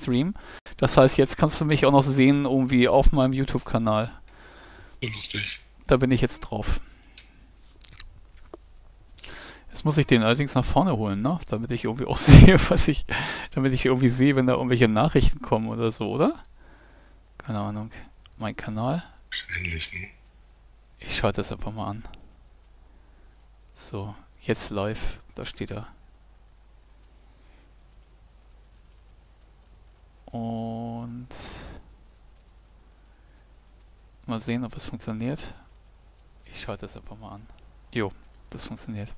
Livestream. Das heißt, jetzt kannst du mich auch noch sehen, irgendwie auf meinem YouTube-Kanal. Lustig. Da bin ich jetzt drauf. Jetzt muss ich den allerdings nach vorne holen, ne? Damit ich irgendwie auch sehe, was ich, damit ich irgendwie sehe, wenn da irgendwelche Nachrichten kommen oder so, oder? Keine Ahnung. Mein Kanal. Ähnlich, ne? Ich schalte das einfach mal an. So, jetzt live. Da steht er. Und mal sehen, ob es funktioniert. Ich schalte das einfach mal an. Jo, das funktioniert.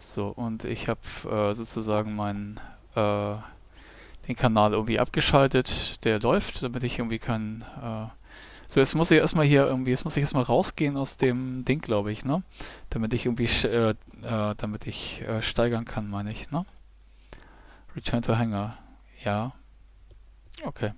So, und ich habe äh, sozusagen meinen äh, den Kanal irgendwie abgeschaltet, der läuft, damit ich irgendwie keinen äh, so, jetzt muss ich erstmal hier irgendwie, jetzt muss ich erstmal rausgehen aus dem Ding, glaube ich, ne? Damit ich irgendwie, äh, äh, damit ich äh, steigern kann, meine ich, ne? Return to Hangar. Ja. Okay.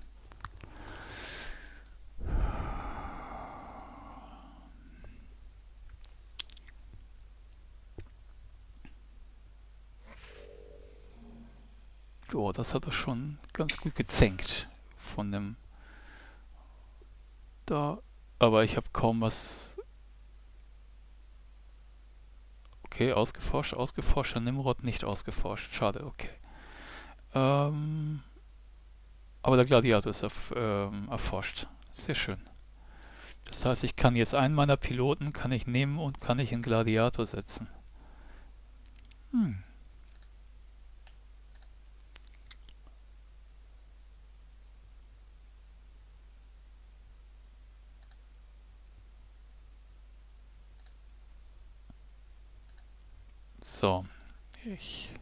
Oh, das hat er schon ganz gut gezänkt von dem da, aber ich habe kaum was. Okay, ausgeforscht, ausgeforscht, Nimrod nicht ausgeforscht. Schade, okay. Ähm, aber der Gladiator ist erf ähm, erforscht. Sehr schön. Das heißt, ich kann jetzt einen meiner Piloten kann ich nehmen und kann ich in Gladiator setzen. Hm. So, ich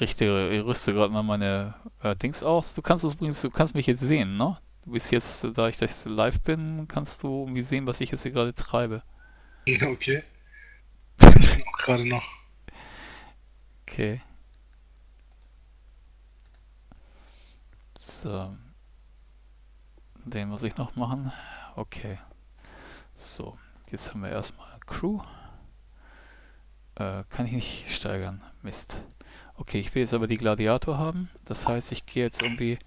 richte, rüste gerade mal meine äh, Dings aus. Du kannst übrigens, du kannst mich jetzt sehen, ne? Du bist jetzt, da ich das live bin, kannst du irgendwie sehen, was ich jetzt hier gerade treibe. Ja, okay. Auch gerade noch. Okay. So. Den muss ich noch machen. Okay. So, jetzt haben wir erstmal Crew. Äh, kann ich nicht steigern. Mist. Okay, ich will jetzt aber die Gladiator haben. Das heißt, ich gehe jetzt irgendwie...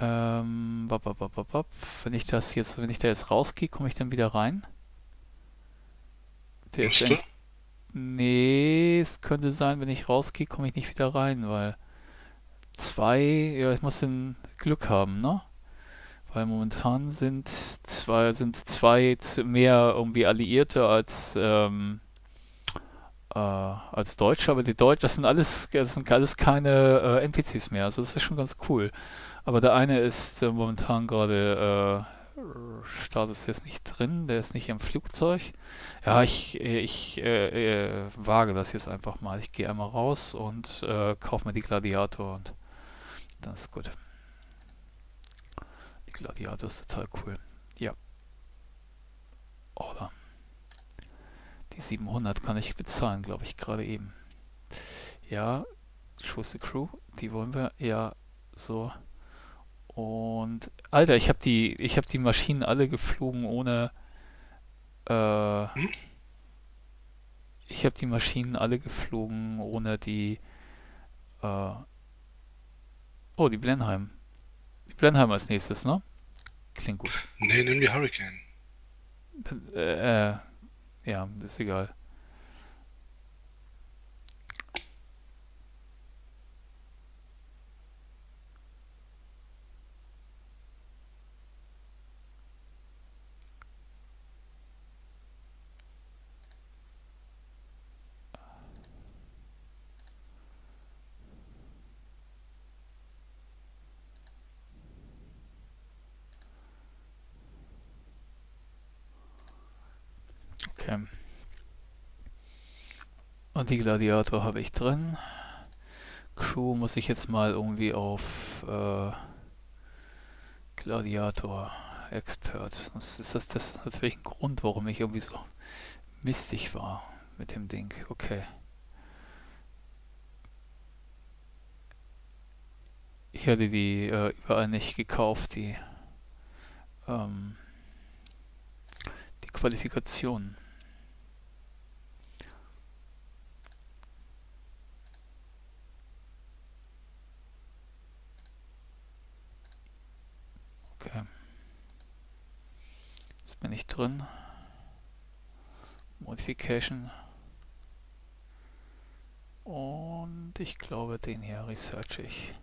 Ähm, bop, bop, bop, bop. Wenn ich das jetzt, wenn ich da jetzt rausgehe, komme ich dann wieder rein? Der ist eigentlich... Nee, es könnte sein, wenn ich rausgehe, komme ich nicht wieder rein, weil zwei, ja, ich muss den Glück haben, ne? Weil momentan sind zwei, sind zwei mehr irgendwie Alliierte als ähm, äh, als Deutsche, aber die Deutschen, das sind alles, das sind alles keine äh, NPCs mehr, also das ist schon ganz cool. Aber der eine ist äh, momentan gerade äh, Status jetzt nicht drin, der ist nicht im Flugzeug. Ja, ich, ich äh, äh, wage das jetzt einfach mal. Ich gehe einmal raus und kaufe mir die Gladiator und dann ist gut. Die Gladiator ist total cool. Ja. Oder. Die 700 kann ich bezahlen, glaube ich, gerade eben. Ja, Choose the Crew, die wollen wir. Ja, so. Und, Alter, ich habe die, ich habe die Maschinen alle geflogen ohne, äh, hm? ich habe die Maschinen alle geflogen ohne die, äh, oh, die Blenheim. Die Blenheim als nächstes, ne? Klingt gut. Nee, nimm die Hurricane. Äh, äh ja, ist egal. Okay. Und die Gladiator habe ich drin. Crew muss ich jetzt mal irgendwie auf äh, Gladiator Expert. Das ist das, das natürlich ein Grund, warum ich irgendwie so mistig war mit dem Ding. Okay. Ich hatte die äh, überall nicht gekauft, die, ähm, die Qualifikationen. Okay. Jetzt bin ich drin. Modification. Und ich glaube, den hier research ich.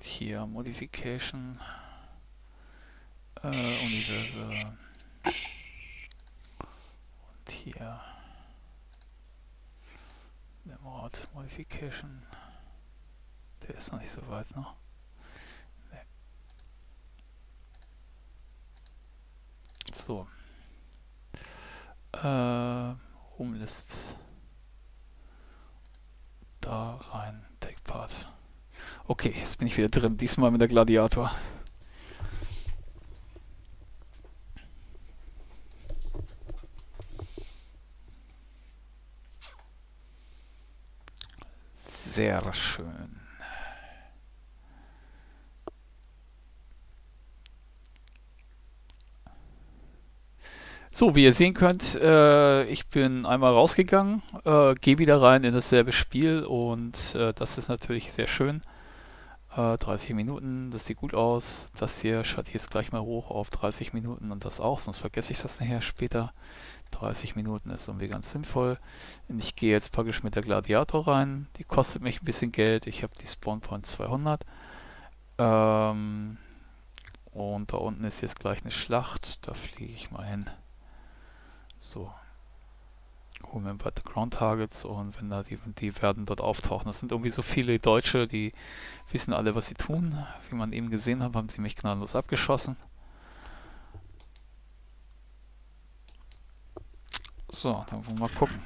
Hier Modification. Äh, Universe. Und hier. Modification. Der ist noch nicht so weit, ne? Nee. So. Äh, Rumlist. Da rein, Take Part. Okay, jetzt bin ich wieder drin, diesmal mit der Gladiator. Sehr schön. So, wie ihr sehen könnt, äh, ich bin einmal rausgegangen, äh, gehe wieder rein in dasselbe Spiel und äh, das ist natürlich sehr schön. 30 äh, Minuten, das sieht gut aus. Das hier schalte ich jetzt gleich mal hoch auf 30 Minuten und das auch, sonst vergesse ich das nachher später. 30 Minuten ist irgendwie ganz sinnvoll. Und ich gehe jetzt praktisch mit der Gladiator rein. Die kostet mich ein bisschen Geld. Ich habe die Spawn Point 200. Ähm, und da unten ist jetzt gleich eine Schlacht. Da fliege ich mal hin. So. Holen wir ein paar Ground Targets und wenn da die, die werden dort auftauchen. Das sind irgendwie so viele Deutsche, die wissen alle, was sie tun. Wie man eben gesehen hat, haben sie mich gnadenlos abgeschossen. So, dann wollen wir mal gucken.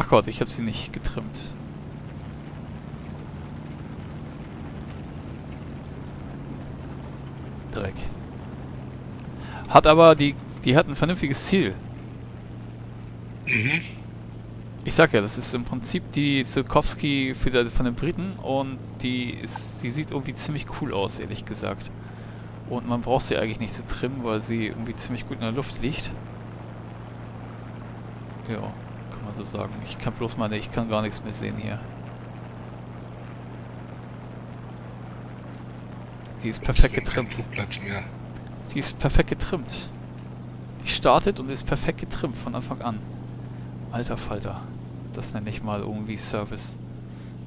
Ach Gott, ich habe sie nicht getrimmt. Dreck. Hat aber, die, die hat ein vernünftiges Ziel. Mhm. Ich sag ja, das ist im Prinzip die Sokowski von den Briten und die ist, die sieht irgendwie ziemlich cool aus, ehrlich gesagt. Und man braucht sie eigentlich nicht zu trimmen, weil sie irgendwie ziemlich gut in der Luft liegt. Ja man so sagen. Ich kann bloß meine, ich kann gar nichts mehr sehen hier. Die ist perfekt getrimmt. Die ist perfekt getrimmt. Die startet und ist perfekt getrimmt von Anfang an. Alter Falter. Das nenne ich mal irgendwie Service.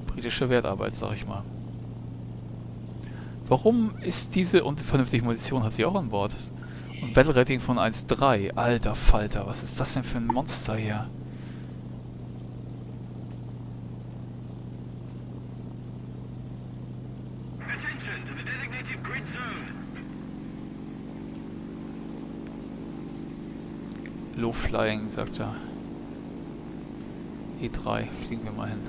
Britische Wertarbeit, sag ich mal. Warum ist diese und vernünftige Munition hat sie auch an Bord? Und Battle Rating von 1,3. Alter Falter, was ist das denn für ein Monster hier? Flying, sagt er. E3, fliegen wir mal hin.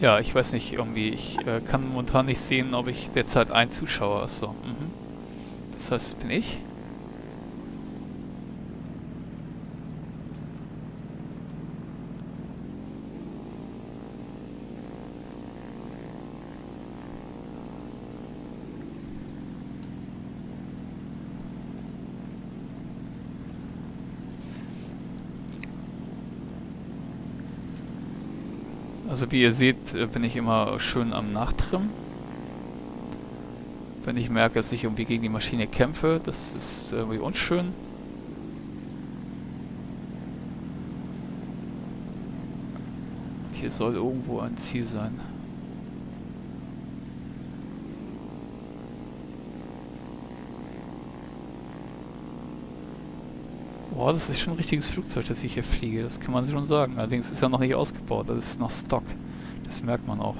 Ja, ich weiß nicht, irgendwie, ich äh, kann momentan nicht sehen, ob ich derzeit ein Zuschauer ist. So. Mhm. Das heißt, bin ich. Also wie ihr seht, äh, bin ich immer schön am Nachtrimmen. Wenn ich merke, dass ich irgendwie gegen die Maschine kämpfe, das ist irgendwie unschön. Hier soll irgendwo ein Ziel sein. Boah, das ist schon ein richtiges Flugzeug, das ich hier fliege. Das kann man schon sagen. Allerdings ist ja noch nicht ausgebaut. Das ist noch Stock. Das merkt man auch.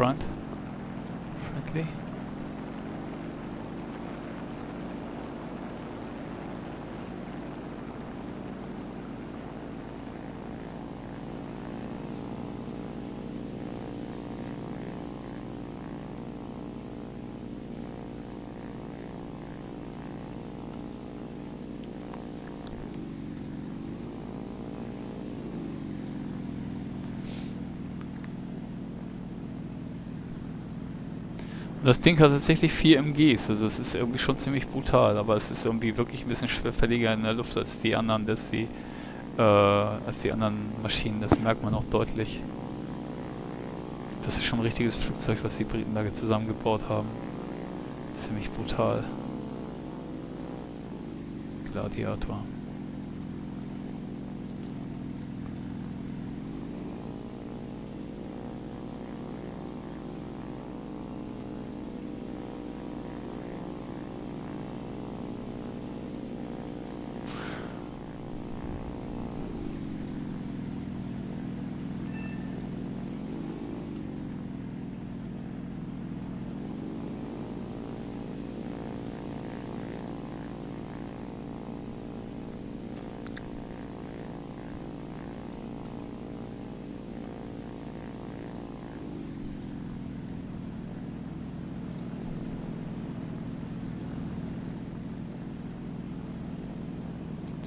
Front. Das Ding hat tatsächlich 4 MGs, also es ist irgendwie schon ziemlich brutal, aber es ist irgendwie wirklich ein bisschen schwerfälliger in der Luft als die anderen, dass die, äh, als die anderen Maschinen, das merkt man auch deutlich. Das ist schon ein richtiges Flugzeug, was die Briten da zusammengebaut haben. Ziemlich brutal. Gladiator.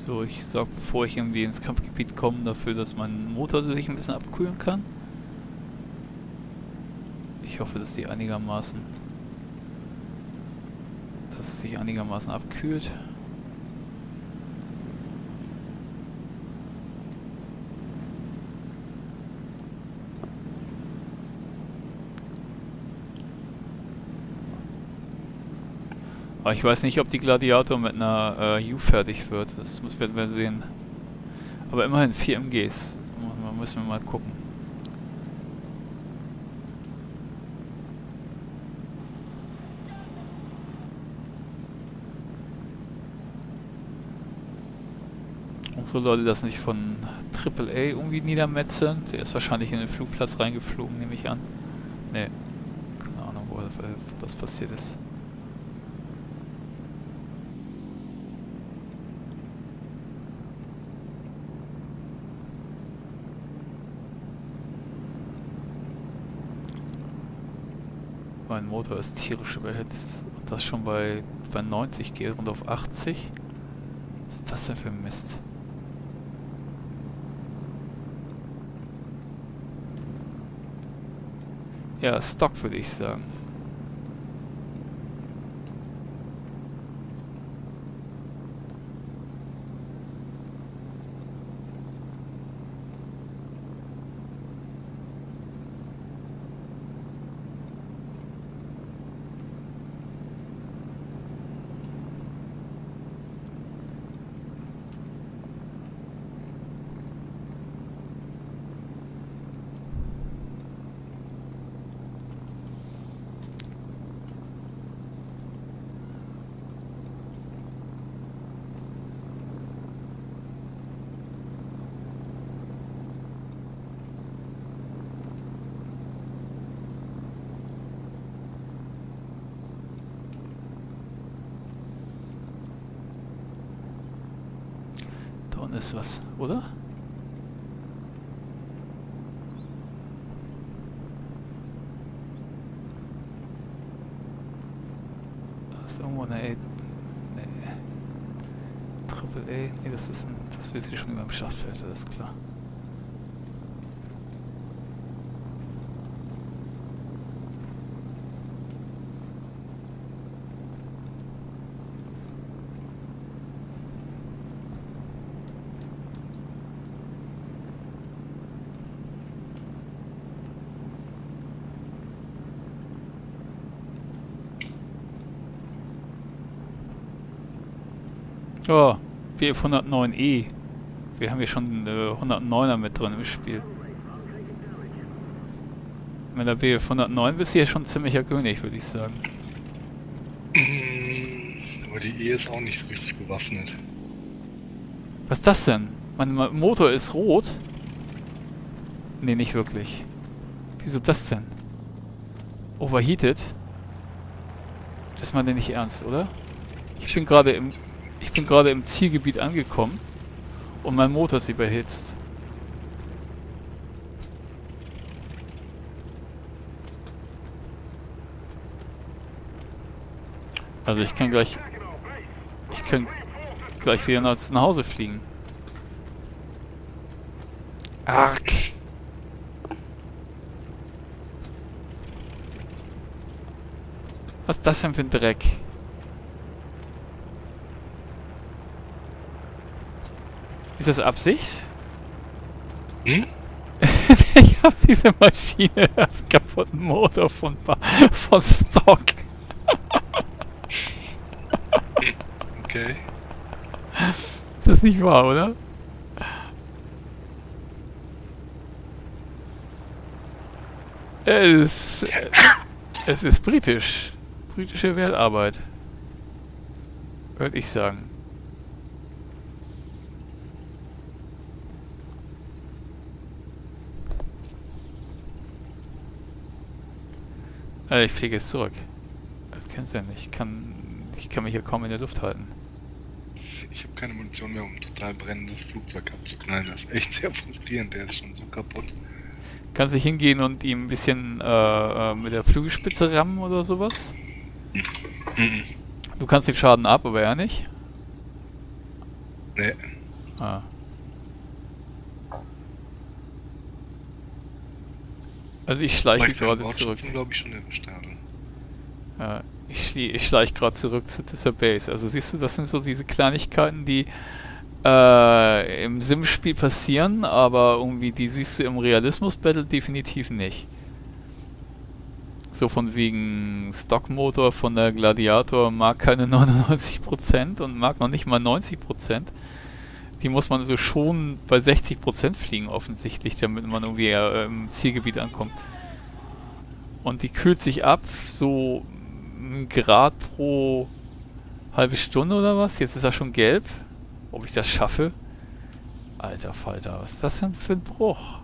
So, ich sorge, bevor ich irgendwie ins Kampfgebiet komme, dafür, dass mein Motor sich ein bisschen abkühlen kann. Ich hoffe, dass die einigermaßen... dass es sich einigermaßen abkühlt. Aber ich weiß nicht, ob die Gladiator mit einer äh, U fertig wird. Das muss, werden wir sehen. Aber immerhin 4 MGs. Müssen wir mal gucken. Unsere Leute lassen sich von AAA irgendwie niedermetzeln. Der ist wahrscheinlich in den Flugplatz reingeflogen, nehme ich an. Ne, keine Ahnung, wo das passiert ist. Mein Motor ist tierisch überhitzt. Und das schon bei, bei 90 geht und auf 80. Was ist das denn für Mist? Ja, Stock würde ich sagen. ist was, oder? Da ist irgendwo eine A... Nee. Triple A. Nee, das ist ein... Das Schachtfeld, das ist klar. Oh, Bf 109E. Wir haben hier schon äh, 109er mit drin im Spiel. Mit der Bf 109 bist du hier schon ziemlicher König, würde ich sagen. Aber die E ist auch nicht so richtig bewaffnet. Was ist das denn? Mein Motor ist rot? Ne, nicht wirklich. Wieso das denn? Overheated? Das meint er nicht ernst, oder? Ich bin gerade im... Ich bin gerade im Zielgebiet angekommen und mein Motor ist überhitzt. Also ich kann gleich... Ich kann gleich wieder nach, Hause fliegen. Ach. Was ist das denn für ein Dreck? Ist das Absicht? Hm? ich hab diese Maschine erst kaputten Motor von, von Stock. Okay. Ist das nicht wahr, oder? Es, es ist britisch. Britische Wertarbeit. Würde ich sagen. Äh, ich fliege jetzt zurück. Das kennst du ja nicht. Ich kann, ich kann mich hier kaum in der Luft halten. Ich habe keine Munition mehr, um ein total brennendes Flugzeug abzuknallen. Das ist echt sehr frustrierend. Der ist schon so kaputt. Kannst du hingehen und ihm ein bisschen äh, äh, mit der Flügelspitze rammen oder sowas? Mhm. Du kannst den Schaden ab, aber er nicht? Nee. Ah. Also ich schleiche gerade zurück. glaube ich schon erwischt habe. Ja, ich, schlie ich schleiche gerade zurück zu dieser Base. Also siehst du, das sind so diese Kleinigkeiten, die äh, im Sim-Spiel passieren, aber irgendwie die siehst du im Realismus-Battle definitiv nicht. So von wegen Stockmotor von der Gladiator mag keine 99% und mag noch nicht mal 90%. Die muss man so schon bei 60% fliegen offensichtlich, damit man irgendwie äh, im Zielgebiet ankommt. Und die kühlt sich ab, so ein Grad pro halbe Stunde oder was. Jetzt ist er schon gelb. Ob ich das schaffe? Alter Falter, was ist das denn für ein Bruch?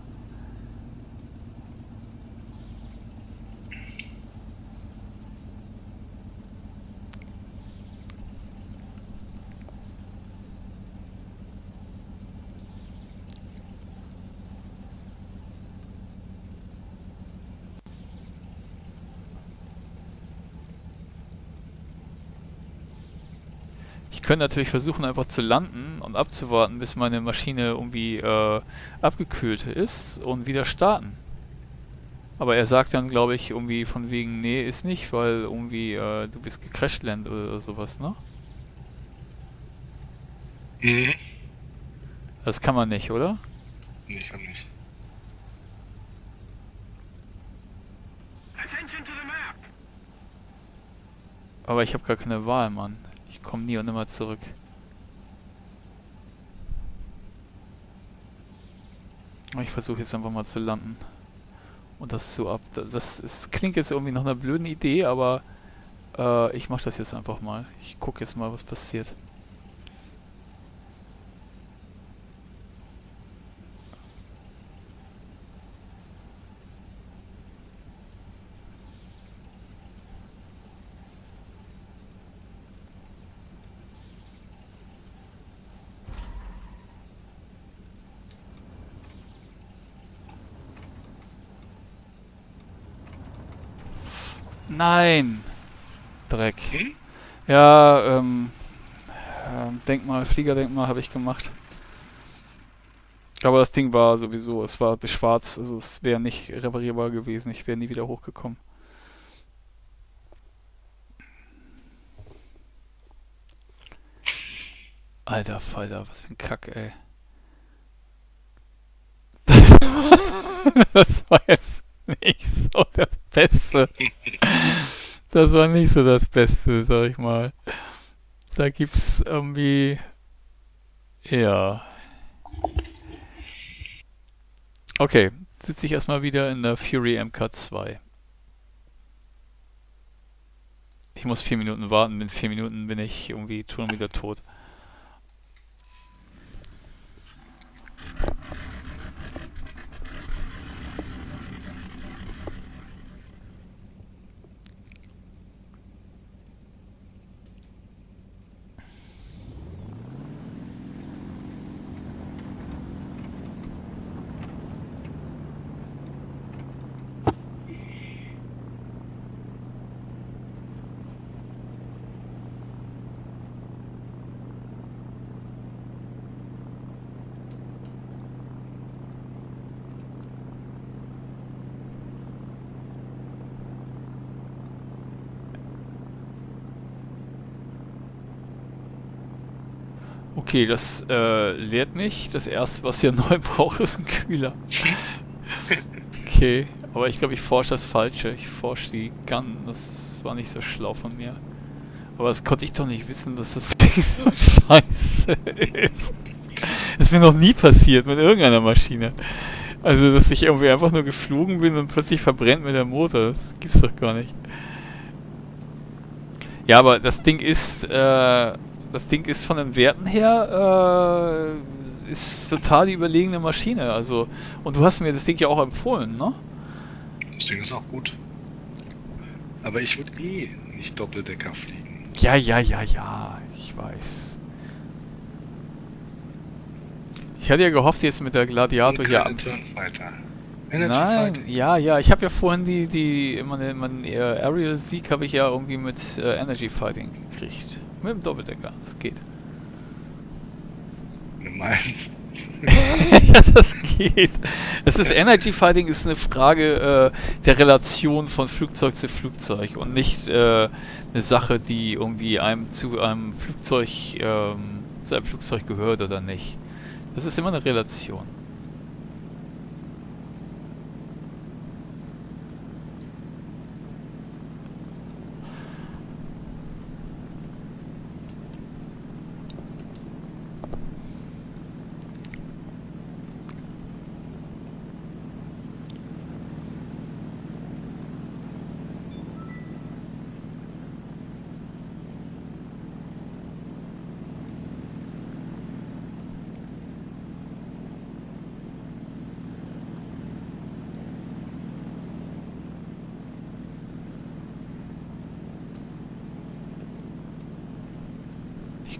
Ich könnte natürlich versuchen, einfach zu landen und abzuwarten, bis meine Maschine irgendwie äh, abgekühlt ist und wieder starten. Aber er sagt dann, glaube ich, irgendwie von wegen, nee, ist nicht, weil irgendwie äh, du bist gecrashland oder sowas, ne? Mhm. Das kann man nicht, oder? Nee, ich kann nicht. Aber ich habe gar keine Wahl, Mann. Ich komme nie und nimmer zurück. Ich versuche jetzt einfach mal zu landen. Und das so ab. Das ist, klingt jetzt irgendwie nach einer blöden Idee, aber äh, ich mache das jetzt einfach mal. Ich gucke jetzt mal, was passiert. Nein! Dreck. Hm? Ja, ähm, ähm, Denkmal, Fliegerdenkmal habe ich gemacht. Aber das Ding war sowieso, es war schwarz, also es wäre nicht reparierbar gewesen, ich wäre nie wieder hochgekommen. Alter Falter, was für ein Kack, ey. Das, das war jetzt nicht so das Beste. Das war nicht so das Beste, sag ich mal. Da gibt's irgendwie. Ja. Okay, sitze ich erstmal wieder in der Fury MK2. Ich muss vier Minuten warten, in vier Minuten bin ich irgendwie schon wieder tot. Okay, das äh, lehrt mich. Das erste, was ihr neu braucht, ist ein Kühler. Okay, aber ich glaube, ich forsche das Falsche. Ich forsche die Gun. Das war nicht so schlau von mir. Aber das konnte ich doch nicht wissen, dass das Ding so scheiße ist. Das ist mir noch nie passiert mit irgendeiner Maschine. Also, dass ich irgendwie einfach nur geflogen bin und plötzlich verbrennt mir der Motor. Das gibt's doch gar nicht. Ja, aber das Ding ist, äh, das Ding ist von den Werten her, äh, ist total die überlegene Maschine. Also, und du hast mir das Ding ja auch empfohlen, ne? Das Ding ist auch gut. Aber ich würde eh nicht Doppeldecker fliegen. Ja, ja, ja, ja, ich weiß. Ich hatte ja gehofft, jetzt mit der Gladiator hier ab. Nein, ja, ja, ich habe ja vorhin die, die, meine, mein äh, Aerial-Sieg habe ich ja irgendwie mit äh, Energy Fighting gekriegt. Mit dem Doppeldecker, das geht. Meinst? ja, das geht. Es ist Energy Fighting ist eine Frage äh, der Relation von Flugzeug zu Flugzeug und nicht äh, eine Sache, die irgendwie einem zu einem Flugzeug ähm, zu einem Flugzeug gehört oder nicht. Das ist immer eine Relation.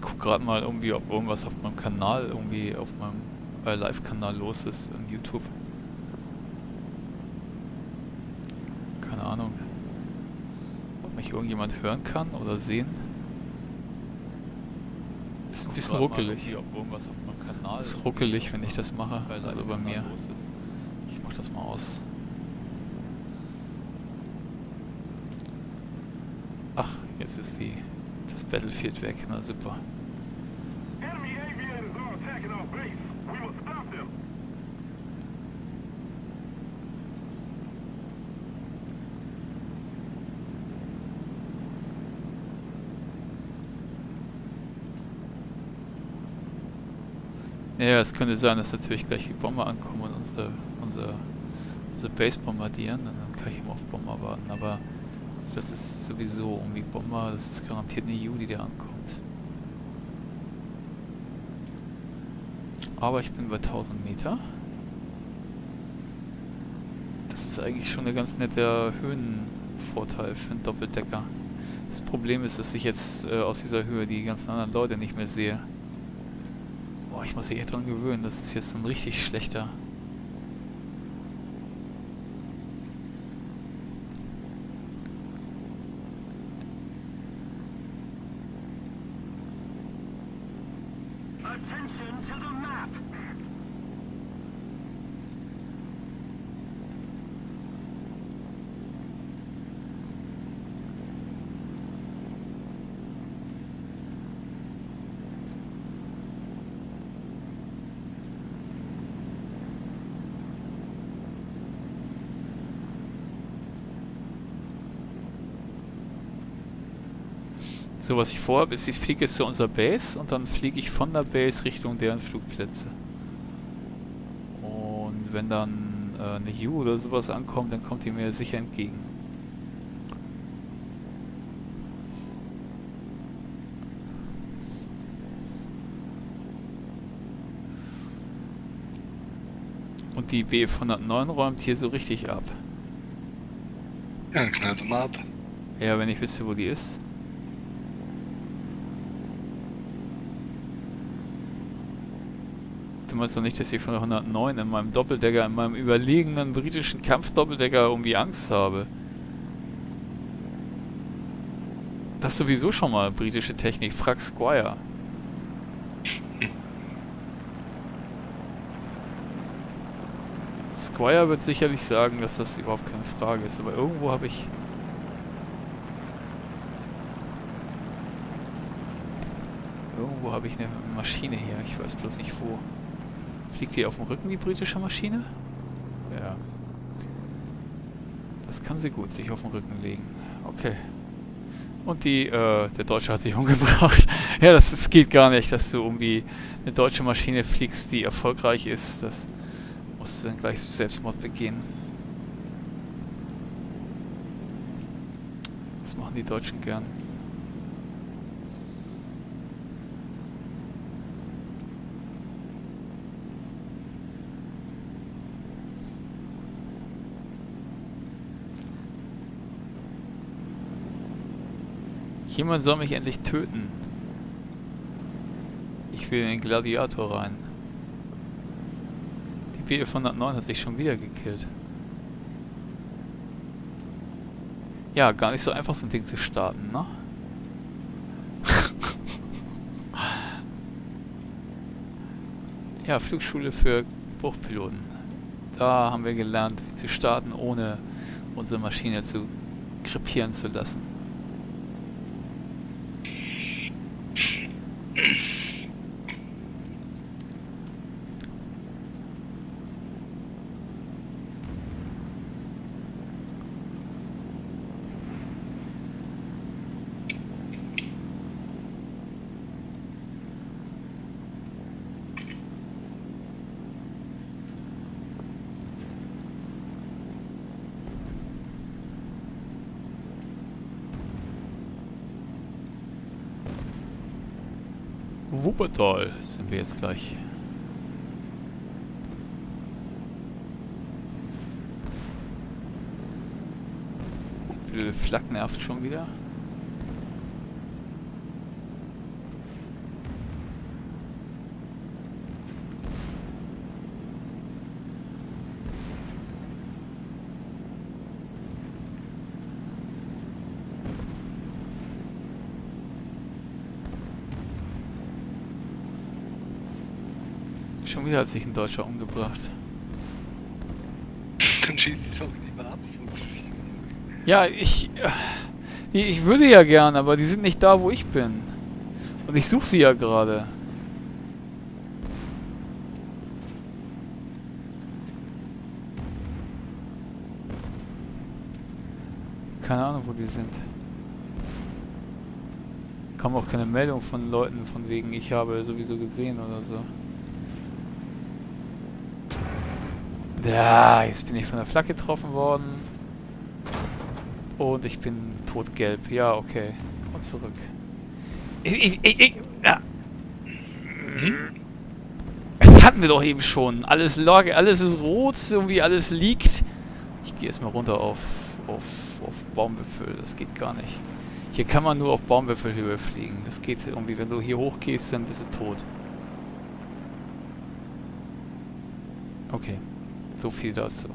Ich guck gerade mal irgendwie, ob irgendwas auf meinem Kanal, irgendwie auf meinem äh, Live-Kanal los ist in YouTube. Keine Ahnung. Ob mich irgendjemand hören kann oder sehen. Ist ein bisschen ruckelig. Mal, ist ruckelig, wenn ich das mache. Also bei mir. Ich mach das mal aus. Ach, jetzt ist die das Battlefield weg. Na super. Ja, es könnte sein, dass natürlich gleich die Bomber ankommen und unsere, unsere, unsere Base bombardieren. Und dann kann ich immer auf Bomber warten. Aber das ist sowieso irgendwie Bomber. Das ist garantiert eine die da ankommt. Aber ich bin bei 1000 Meter. Das ist eigentlich schon ein ganz netter Höhenvorteil für einen Doppeldecker. Das Problem ist, dass ich jetzt äh, aus dieser Höhe die ganzen anderen Leute nicht mehr sehe. Boah, ich muss mich echt dran gewöhnen. Das ist jetzt ein richtig schlechter. So, was ich vorhabe, ist, ich fliege jetzt zu unserer Base und dann fliege ich von der Base Richtung deren Flugplätze. Und wenn dann äh, eine U oder sowas ankommt, dann kommt die mir sicher entgegen. Und die Bf 109 räumt hier so richtig ab. Ja, dann knallt mal ab. Ja, wenn ich wüsste, wo die ist. Meinst doch nicht, dass ich von der 109 in meinem Doppeldecker, in meinem überlegenen britischen Kampfdoppeldecker irgendwie Angst habe. Das ist sowieso schon mal britische Technik. Frag Squire. Squire wird sicherlich sagen, dass das überhaupt keine Frage ist, aber irgendwo habe ich Irgendwo habe ich eine Maschine hier. Ich weiß bloß nicht wo. Fliegt die auf dem Rücken, die britische Maschine? Ja. Das kann sie gut sich auf den Rücken legen. Okay. Und die, äh, der Deutsche hat sich umgebracht. ja, das, das geht gar nicht, dass du irgendwie eine deutsche Maschine fliegst, die erfolgreich ist. Das musst du dann gleich Selbstmord begehen. Das machen die Deutschen gern. Jemand soll mich endlich töten. Ich will in den Gladiator rein. Die Bf 109 hat sich schon wieder gekillt. Ja, gar nicht so einfach so ein Ding zu starten, ne? ja, Flugschule für Bruchpiloten. Da haben wir gelernt, wie zu starten, ohne unsere Maschine zu krepieren zu lassen. Wuppertal sind wir jetzt gleich. Die blöde Flak nervt schon wieder. Schon wieder hat sich ein Deutscher umgebracht. Dann schießt dich doch lieber ab. Ja, ich... Ich würde ja gern, aber die sind nicht da, wo ich bin. Und ich suche sie ja gerade. Keine Ahnung, wo die sind. Kam auch keine Meldung von Leuten, von wegen ich habe sowieso gesehen oder so. Ja, jetzt bin ich von der Flak getroffen worden. Und ich bin totgelb. Ja, okay. Und zurück. Ich, ich, ich, ich, ja. Das hatten wir doch eben schon. Alles alles ist rot, irgendwie alles liegt. Ich gehe jetzt mal runter auf, auf, auf Baumwipfel. Das geht gar nicht. Hier kann man nur auf Baumwipfelhöhe fliegen. Das geht irgendwie, wenn du hier hochgehst, dann bist du tot. Okay. So viel dazu.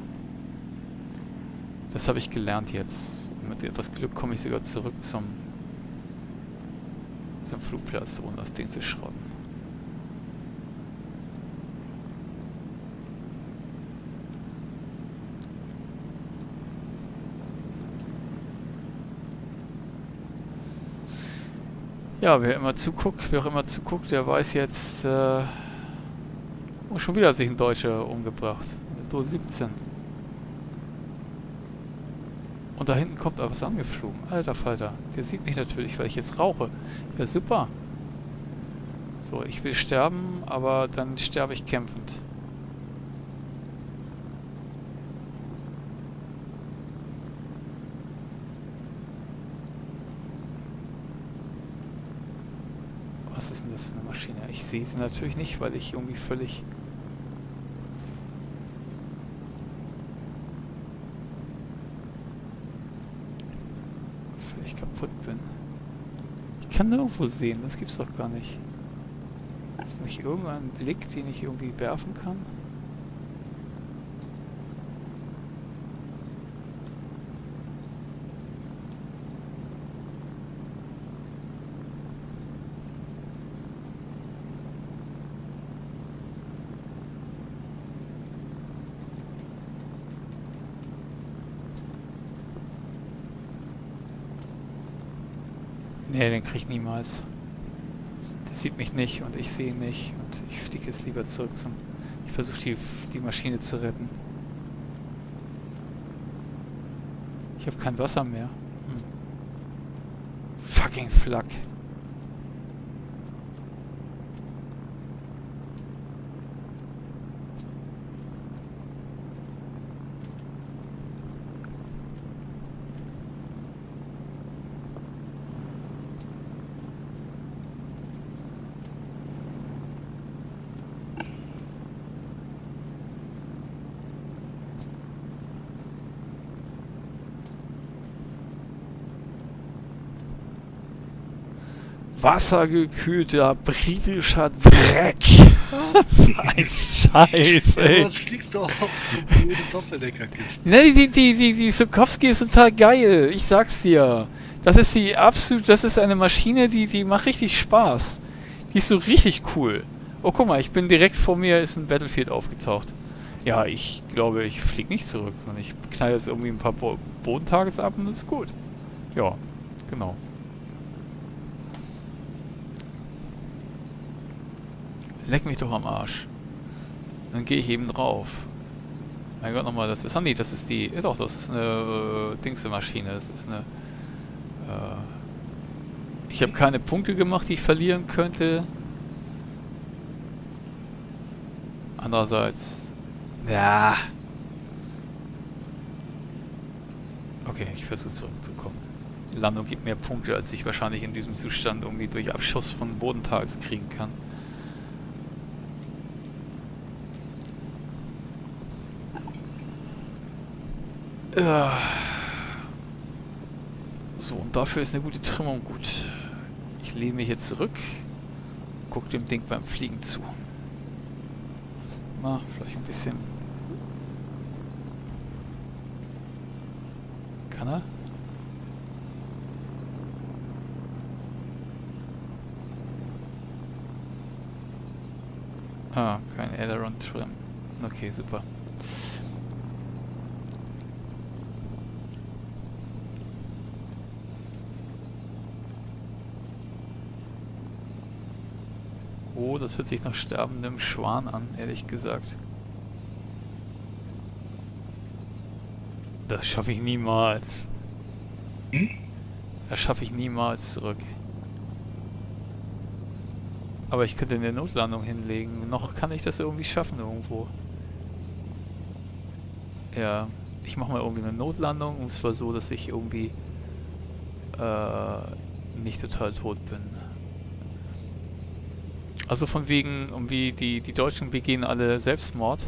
Das habe ich gelernt jetzt. Mit etwas Glück komme ich sogar zurück zum, zum Flugplatz, ohne das Ding zu schrotten. Ja, wer immer zuguckt, wer auch immer zuguckt, der weiß jetzt, äh, schon wieder hat sich ein Deutscher umgebracht. Tor 17. Und da hinten kommt da was angeflogen. Alter Falter. Der sieht mich natürlich, weil ich jetzt rauche. Ja, super. So, ich will sterben, aber dann sterbe ich kämpfend. Was ist denn das für eine Maschine? Ich sehe sie natürlich nicht, weil ich irgendwie völlig kaputt bin. Ich kann nirgendwo sehen, das gibt's doch gar nicht. Ist nicht irgendein Blick, den ich irgendwie werfen kann? Niemals. Sieht mich nicht und ich sehe ihn nicht. Und ich fliege jetzt lieber zurück zum... Ich versuche die, die Maschine zu retten. Ich habe kein Wasser mehr. Hm. Fucking Flak. Wassergekühlter britischer Dreck. ein Scheiß, ey. Ja, was fliegst du auch auf so blöde Doppeldeckerkisten? Ne, die, die, die, die Sokowski ist total geil. Ich sag's dir. Das ist die absolut, das ist eine Maschine, die, die macht richtig Spaß. Die ist so richtig cool. Oh, guck mal, ich bin direkt vor mir, ist ein Battlefield aufgetaucht. Ja, ich glaube, ich flieg nicht zurück, sondern ich knall jetzt irgendwie ein paar Bo Bodentages ab und ist gut. Ja, genau. Leck mich doch am Arsch. Dann gehe ich eben drauf. Mein Gott, nochmal, das ist... Ah nee, das ist die... Ja doch, das ist eine äh, Dingse-Maschine. Das ist eine... Äh, ich habe keine Punkte gemacht, die ich verlieren könnte. Andererseits... Ja... Okay, ich versuche zurückzukommen. Landung gibt mehr Punkte, als ich wahrscheinlich in diesem Zustand irgendwie durch Abschuss von Bodentags kriegen kann. Ja. So, und dafür ist eine gute Trimmung gut. Ich lehne mich jetzt zurück, guck dem Ding beim Fliegen zu. Na, vielleicht ein bisschen. Kann er? Ah, kein Aileron Trim. Okay, super. Oh, das hört sich nach sterbendem Schwan an, ehrlich gesagt. Das schaffe ich niemals. Hm? Das schaffe ich niemals zurück. Aber ich könnte eine Notlandung hinlegen. Noch kann ich das irgendwie schaffen irgendwo. Ja, ich mache mal irgendwie eine Notlandung und zwar so, dass ich irgendwie äh, nicht total tot bin. Also von wegen, um wie die, die Deutschen begehen alle Selbstmord.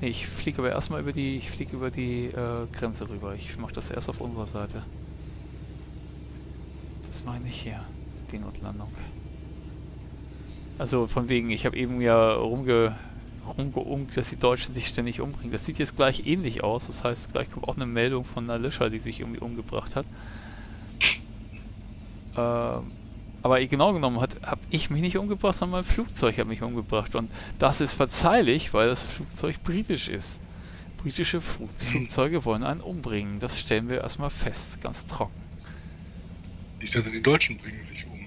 Ne, ich fliege aber erstmal über die, ich fliege über die äh, Grenze rüber. Ich mache das erst auf unserer Seite. Das meine ich hier, die Notlandung. Also von wegen, ich habe eben ja rumge, rumgeunkt, dass die Deutschen sich ständig umbringen. Das sieht jetzt gleich ähnlich aus. Das heißt, gleich kommt auch eine Meldung von Alicia, die sich irgendwie umgebracht hat. Ähm aber genau genommen habe ich mich nicht umgebracht, sondern mein Flugzeug hat mich umgebracht. Und das ist verzeihlich, weil das Flugzeug britisch ist. Britische Flug mhm. Flugzeuge wollen einen umbringen. Das stellen wir erstmal fest, ganz trocken. Ich dachte, die Deutschen bringen sich um.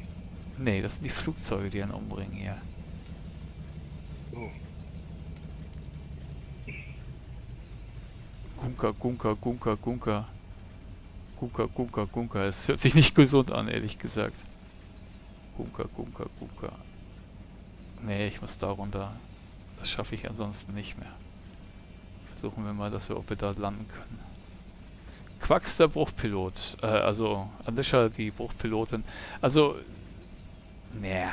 Nee, das sind die Flugzeuge, die einen umbringen hier. Oh. Gunker, Gunker, Gunker, Gunker. Gunker, Gunker, Gunker. Es hört sich nicht gesund an, ehrlich gesagt. Gunka, Gunka, Gunka. Nee, ich muss da runter. Das schaffe ich ansonsten nicht mehr. Versuchen wir mal, dass wir, ob wir da landen können. Quax der Bruchpilot. Äh, also Alicia, die Bruchpilotin. Also, nee.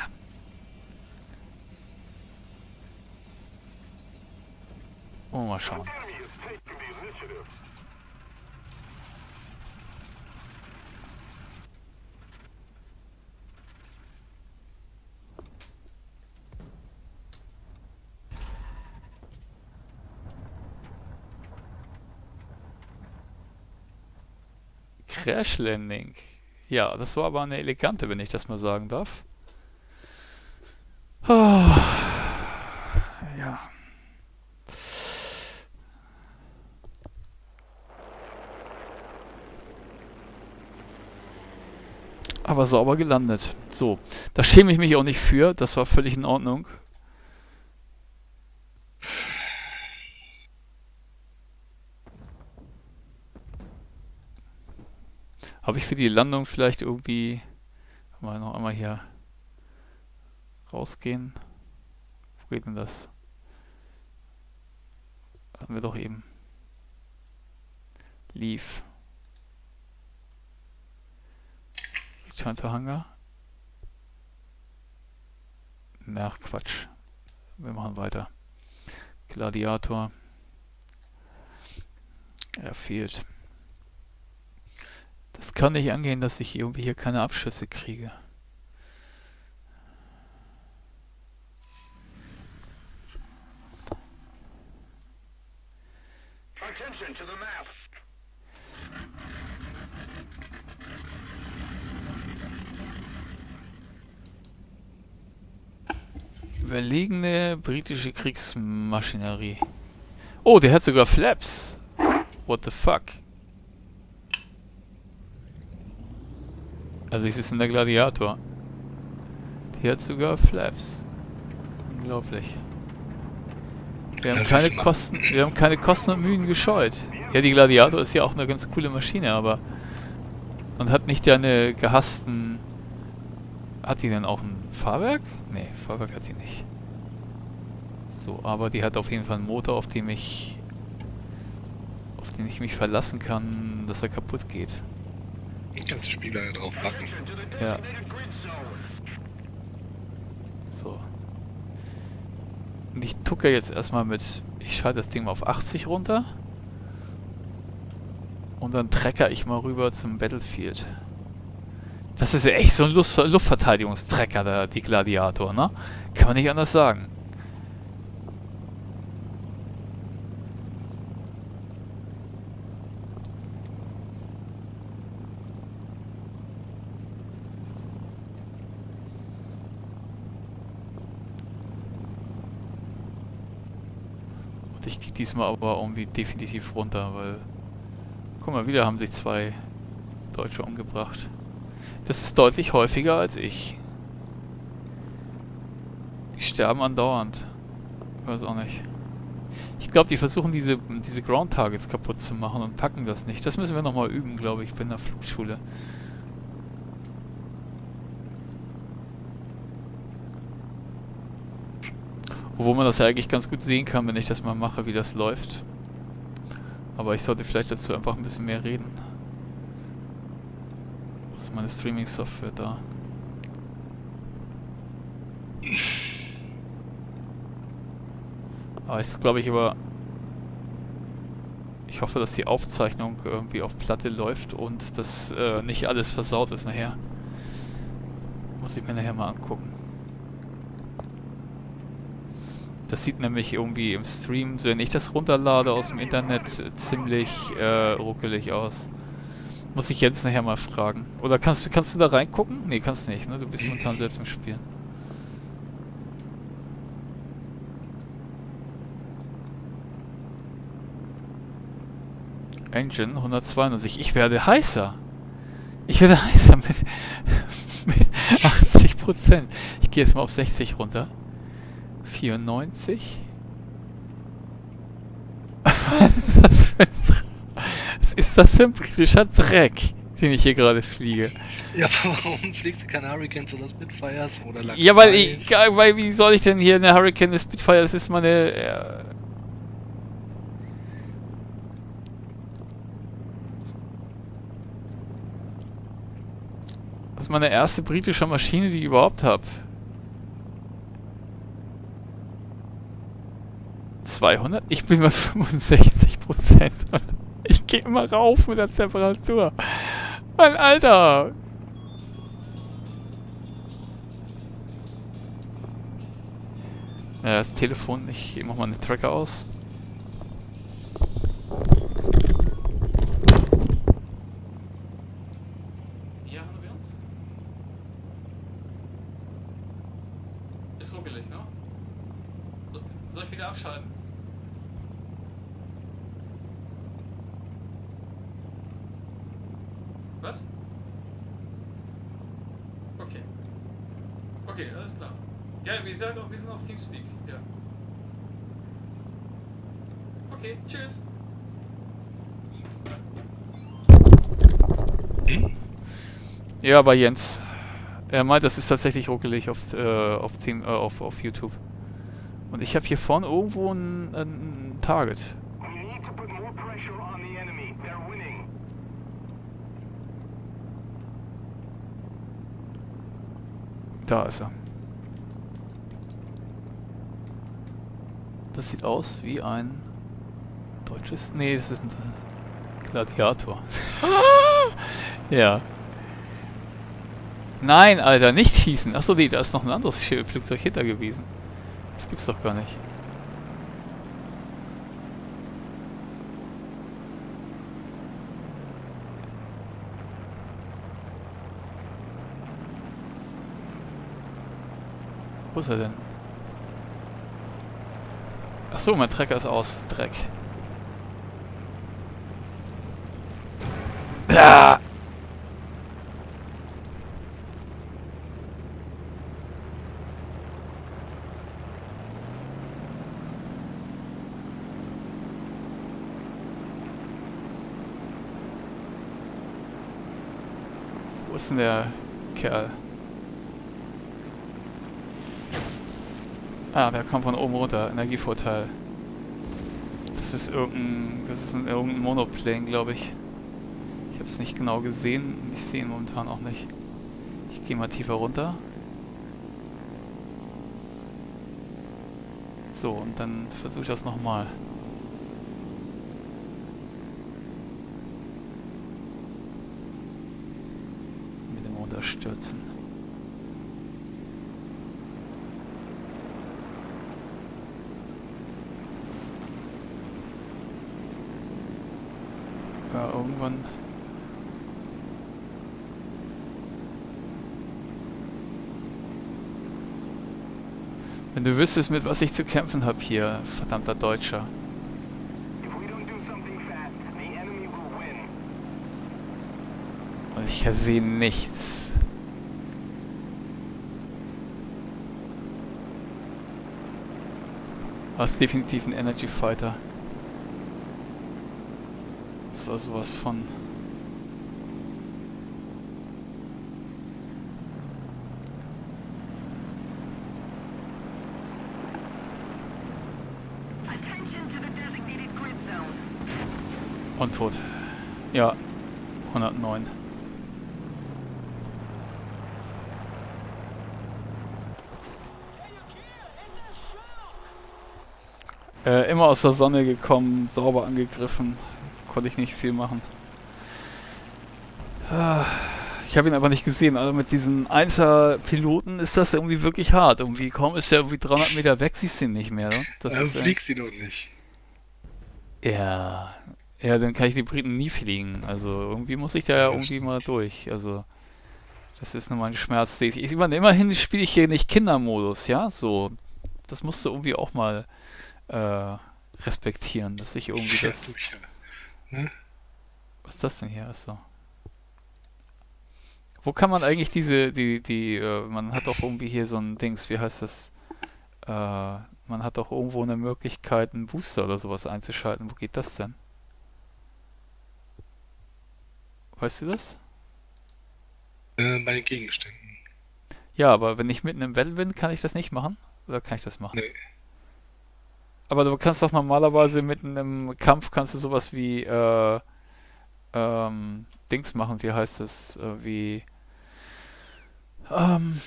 Oh, mal schauen. Crash Landing. Ja, das war aber eine elegante, wenn ich das mal sagen darf. Oh, ja. Aber sauber gelandet. So, da schäme ich mich auch nicht für. Das war völlig in Ordnung. Habe ich für die Landung vielleicht irgendwie... Mal noch einmal hier rausgehen. Wo geht denn das? Hatten wir doch eben. Leave. Return to Hangar. Na, Quatsch. Wir machen weiter. Gladiator. Er fehlt. Das kann nicht angehen, dass ich irgendwie hier keine Abschüsse kriege. Überlegene britische Kriegsmaschinerie. Oh, der hat sogar Flaps. What the fuck? Also es ist in der Gladiator. Die hat sogar Flaps. Unglaublich. Wir haben keine Kosten, wir haben keine Kosten und Mühen gescheut. Ja, die Gladiator ist ja auch eine ganz coole Maschine, aber und hat nicht ja eine gehassten. Hat die denn auch ein Fahrwerk? Ne, Fahrwerk hat die nicht. So, aber die hat auf jeden Fall einen Motor, auf dem ich auf den ich mich verlassen kann, dass er kaputt geht. Kannst du Spieler drauf backen. Ja. So. Und ich tucke jetzt erstmal mit... Ich schalte das Ding mal auf 80 runter. Und dann trecker ich mal rüber zum Battlefield. Das ist ja echt so ein Luft Luftverteidigungstrecker, der, die Gladiator, ne? Kann man nicht anders sagen. Ich gehe diesmal aber irgendwie definitiv runter, weil... Guck mal, wieder haben sich zwei Deutsche umgebracht. Das ist deutlich häufiger als ich. Die sterben andauernd. Ich weiß auch nicht. Ich glaube, die versuchen diese, diese Ground Targets kaputt zu machen und packen das nicht. Das müssen wir nochmal üben, glaube ich, bei der Flugschule. Obwohl man das ja eigentlich ganz gut sehen kann, wenn ich das mal mache, wie das läuft. Aber ich sollte vielleicht dazu einfach ein bisschen mehr reden. Wo ist meine Streaming-Software da? Aber ich glaube ich aber... Ich hoffe, dass die Aufzeichnung irgendwie auf Platte läuft und dass äh, nicht alles versaut ist nachher. Muss ich mir nachher mal angucken. Das sieht nämlich irgendwie im Stream, wenn ich das runterlade aus dem Internet, ziemlich äh, ruckelig aus. Muss ich jetzt nachher mal fragen. Oder kannst du kannst du da reingucken? Nee, kannst nicht, ne? Du bist momentan selbst im Spielen. Engine 192. Ich werde heißer. Ich werde heißer mit, mit 80%. Ich gehe jetzt mal auf 60 runter. 94. Was ist das für ein, Was ist das für ein britischer Dreck, den ich hier gerade fliege? Ja, warum fliegst du keine Hurricanes oder Spitfires oder Lack Ja, weil, ich, weil wie soll ich denn hier eine Hurricane, eine Spitfire, das ist meine... Äh, das ist meine erste britische Maschine, die ich überhaupt habe. 200? Ich bin bei 65 Prozent. Ich gehe immer rauf mit der Temperatur. Mein Alter! Ja, das Telefon, ich mach mal einen Tracker aus. Ja, haben wir uns? Ist ruckelig, ne? So, soll ich wieder abschalten? Was? Okay. Okay, alles klar. Ja, wir, sagen, wir sind auf Teamspeak, ja. Okay, tschüss. Ja, bei Jens. Er meint, das ist tatsächlich ruckelig auf, äh, auf, Team, äh, auf, auf YouTube. Und ich habe hier vorne irgendwo ein, ein Target. Da ist er. Das sieht aus wie ein deutsches... Nee, das ist ein Gladiator. ja. Nein, Alter, nicht schießen. Achso, nee, da ist noch ein anderes Flugzeug hinter gewesen. Das gibt's doch gar nicht. Wo ist er denn? Achso, mein Trecker ist aus. Dreck. Ja! Wo ist denn der Kerl? Ah, der kommt von oben runter. Energievorteil. Das ist irgendein... Das ist ein, irgendein Monoplane, glaube ich. Ich habe es nicht genau gesehen. Ich sehe ihn momentan auch nicht. Ich gehe mal tiefer runter. So, und dann versuche ich das nochmal. Mit dem Unterstürzen. Ja, irgendwann... Du wüsstest, mit was ich zu kämpfen habe hier, verdammter Deutscher. Und ich sehe nichts. Was definitiv ein Energy Fighter. Das war sowas von... Und tot. Ja, 109. Äh, immer aus der Sonne gekommen, sauber angegriffen konnte ich nicht viel machen. Ah, ich habe ihn aber nicht gesehen. Also mit diesen Einser-Piloten ist das irgendwie wirklich hart. Irgendwie kaum ist er irgendwie 300 Meter weg, siehst du ihn nicht mehr. Ne? Das Dann fliegst du doch nicht. Ja, ja, dann kann ich die Briten nie fliegen. Also irgendwie muss ich da ja irgendwie mal durch. Also das ist nur mein Schmerz. Ich, ich meine, immerhin spiele ich hier nicht Kindermodus, ja, so. Das musst du irgendwie auch mal äh, respektieren, dass ich irgendwie das. Hm? Was ist das denn hier? Achso. Wo kann man eigentlich diese, die, die, äh, man hat doch irgendwie hier so ein Dings, wie heißt das? Äh, man hat doch irgendwo eine Möglichkeit, einen Booster oder sowas einzuschalten. Wo geht das denn? Weißt du das? Äh, bei den Gegenständen. Ja, aber wenn ich mitten im Battle bin, kann ich das nicht machen? Oder kann ich das machen? Nee. Aber du kannst doch normalerweise mitten im Kampf kannst du sowas wie äh, ähm, Dings machen, wie heißt es? Äh, wie ähm,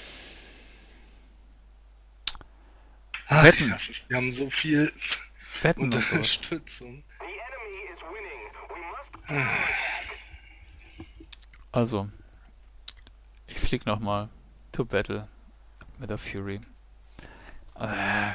Ach, Wetten. wir haben so viel Wetten Unterstützung. Also, ich flieg nochmal to battle mit der Fury. Äh.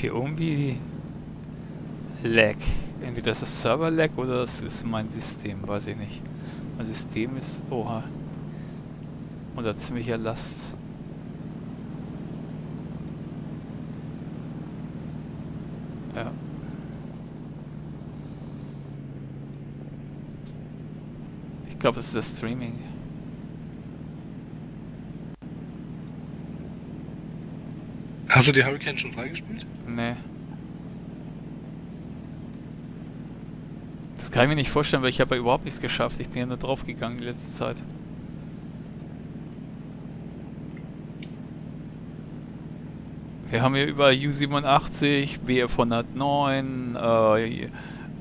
Hier irgendwie Lag. Entweder das ist Server-Lag oder das ist mein System, weiß ich nicht. Mein System ist, oha, unter ziemlicher Last. Ja. Ich glaube, es ist das Streaming. Hast du die Hurricane schon freigespielt? Nee. Das kann ich mir nicht vorstellen, weil ich habe ja überhaupt nichts geschafft. Ich bin ja nur draufgegangen die letzte Zeit. Wir haben hier über U87, BF 109, äh,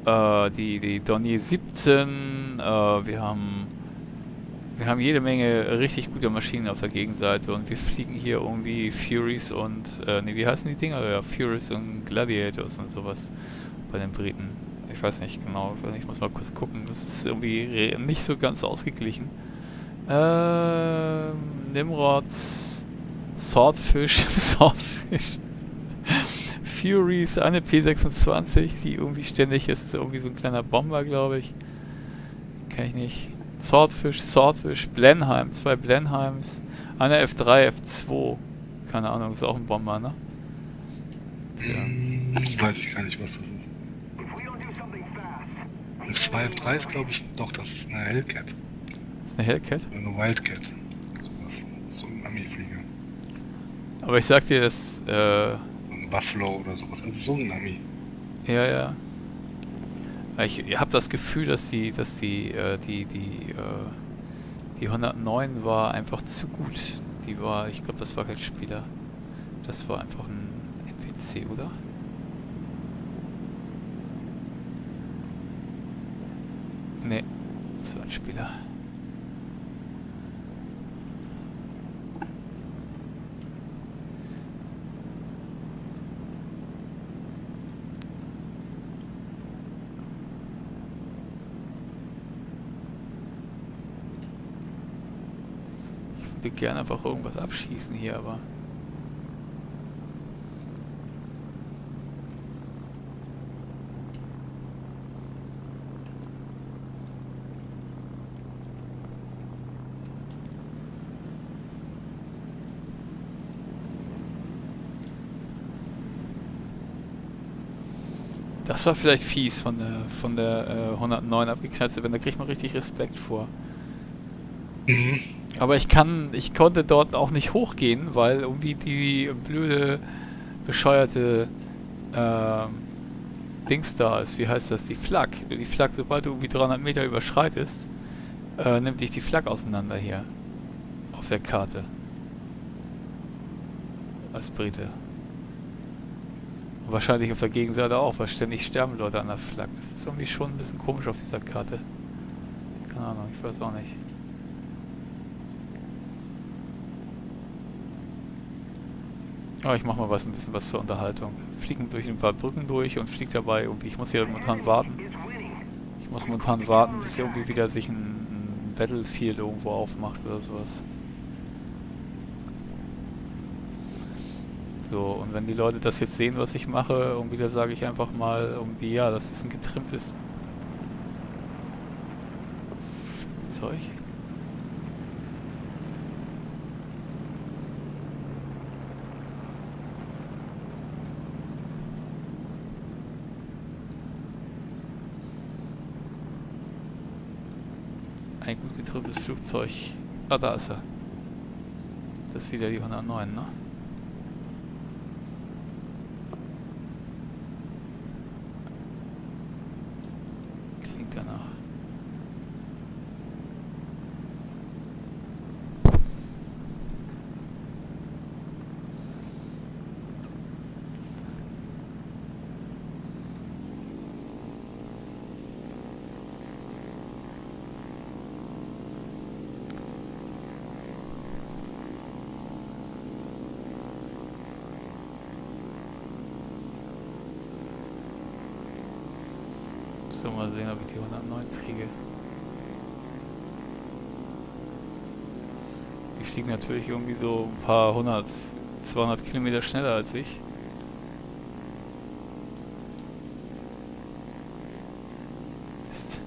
äh, die, die Dornier 17, äh, wir haben wir haben jede Menge richtig gute Maschinen auf der Gegenseite und wir fliegen hier irgendwie Furies und, äh, ne, wie heißen die Dinger? Ja, Furies und Gladiators und sowas bei den Briten. Ich weiß nicht genau, ich muss mal kurz gucken, das ist irgendwie nicht so ganz ausgeglichen. Ähm, Nimrods, Swordfish, Swordfish, Furies, eine P26, die irgendwie ständig ist, irgendwie so ein kleiner Bomber, glaube ich. Kenn ich nicht. Swordfish, Swordfish, Blenheim, zwei Blenheims, eine F3, F2. Keine Ahnung, ist auch ein Bomber, ne? Ja. Hm, Weiß ich gar nicht, was das ist. If we don't do something fast, F2, F3 ist glaube ich, doch, das ist eine Hellcat. Ist eine Hellcat. Oder eine Wildcat. So ein Ami-Flieger. Aber ich sag dir, das, äh, So ein Buffalo oder sowas. Also so ein Ami. ja, ja. Ich, habe das Gefühl, dass die, dass die, äh, die, die, äh, die 109 war einfach zu gut. Die war, ich glaube, das war kein Spieler. Das war einfach ein NPC, oder? Nee, das war ein Spieler. Ich würde gerne einfach irgendwas abschießen hier, aber... Das war vielleicht fies von der von der äh, 109 abgeknallt wenn da kriegt man richtig Respekt vor. Mhm. Aber ich kann, ich konnte dort auch nicht hochgehen, weil irgendwie die blöde, bescheuerte ähm, Dings da ist. Wie heißt das? Die Flak. Die Flak, sobald du irgendwie 300 Meter überschreitest, äh, nimmt dich die Flak auseinander hier. Auf der Karte. Als Brite. Und wahrscheinlich auf der Gegenseite auch, weil ständig sterben Leute an der Flak. Das ist irgendwie schon ein bisschen komisch auf dieser Karte. Keine Ahnung, ich weiß auch nicht. Aber ich mach mal was, ein bisschen was zur Unterhaltung. Fliegen durch ein paar Brücken durch und fliegt dabei irgendwie. Ich muss hier momentan warten. Ich muss momentan warten, bis irgendwie wieder sich ein, ein Battlefield irgendwo aufmacht oder sowas. So, und wenn die Leute das jetzt sehen, was ich mache, irgendwie da sage ich einfach mal irgendwie, ja, das ist ein getrimmtes Flugzeug. Ein gut Flugzeug. Ah, da ist er. Das ist wieder die 109, ne? Klingt danach. muss doch mal sehen, ob ich die 109 kriege. Fliegen natürlich irgendwie so ein paar hundert, 200 Kilometer schneller als ich. Mist.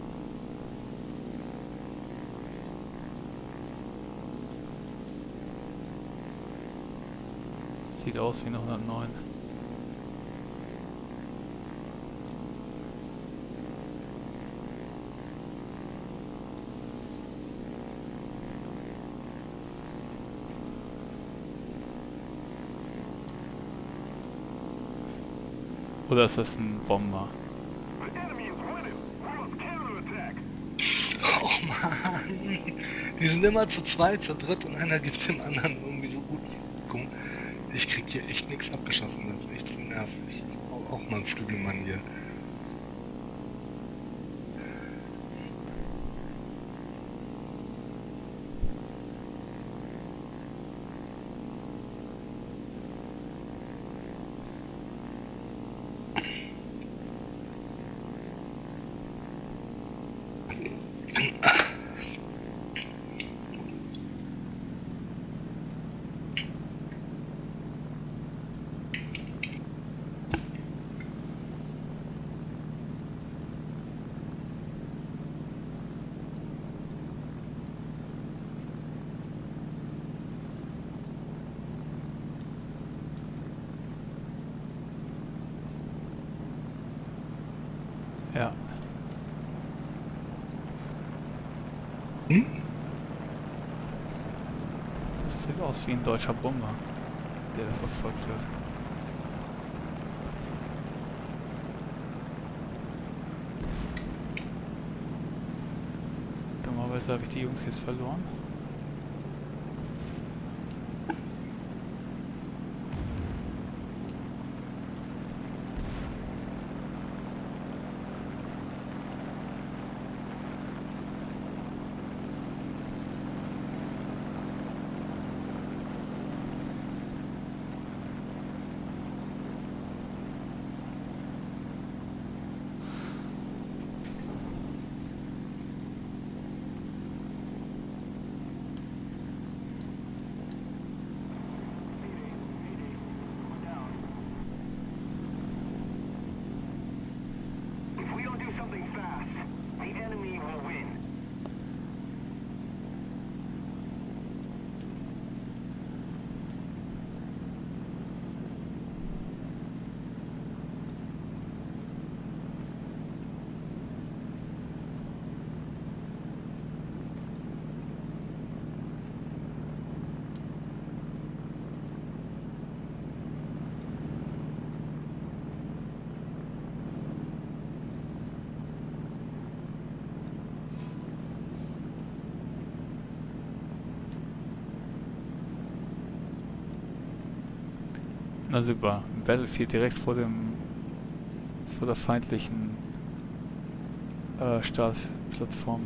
Sieht aus wie eine 109. Oder ist das ein Bomber? Oh Mann. Die sind immer zu zweit, zu dritt und einer gibt dem anderen irgendwie so gut. Guck, ich krieg hier echt nichts abgeschossen. Das ist echt nervig. Auch, auch mal ein Flügelmann hier. Ja. Hm? Wie ein deutscher Bomber, der da verfolgt wird. Dummerweise habe ich die Jungs jetzt verloren. Na super, Battlefield direkt vor dem vor der feindlichen äh, Startplattform.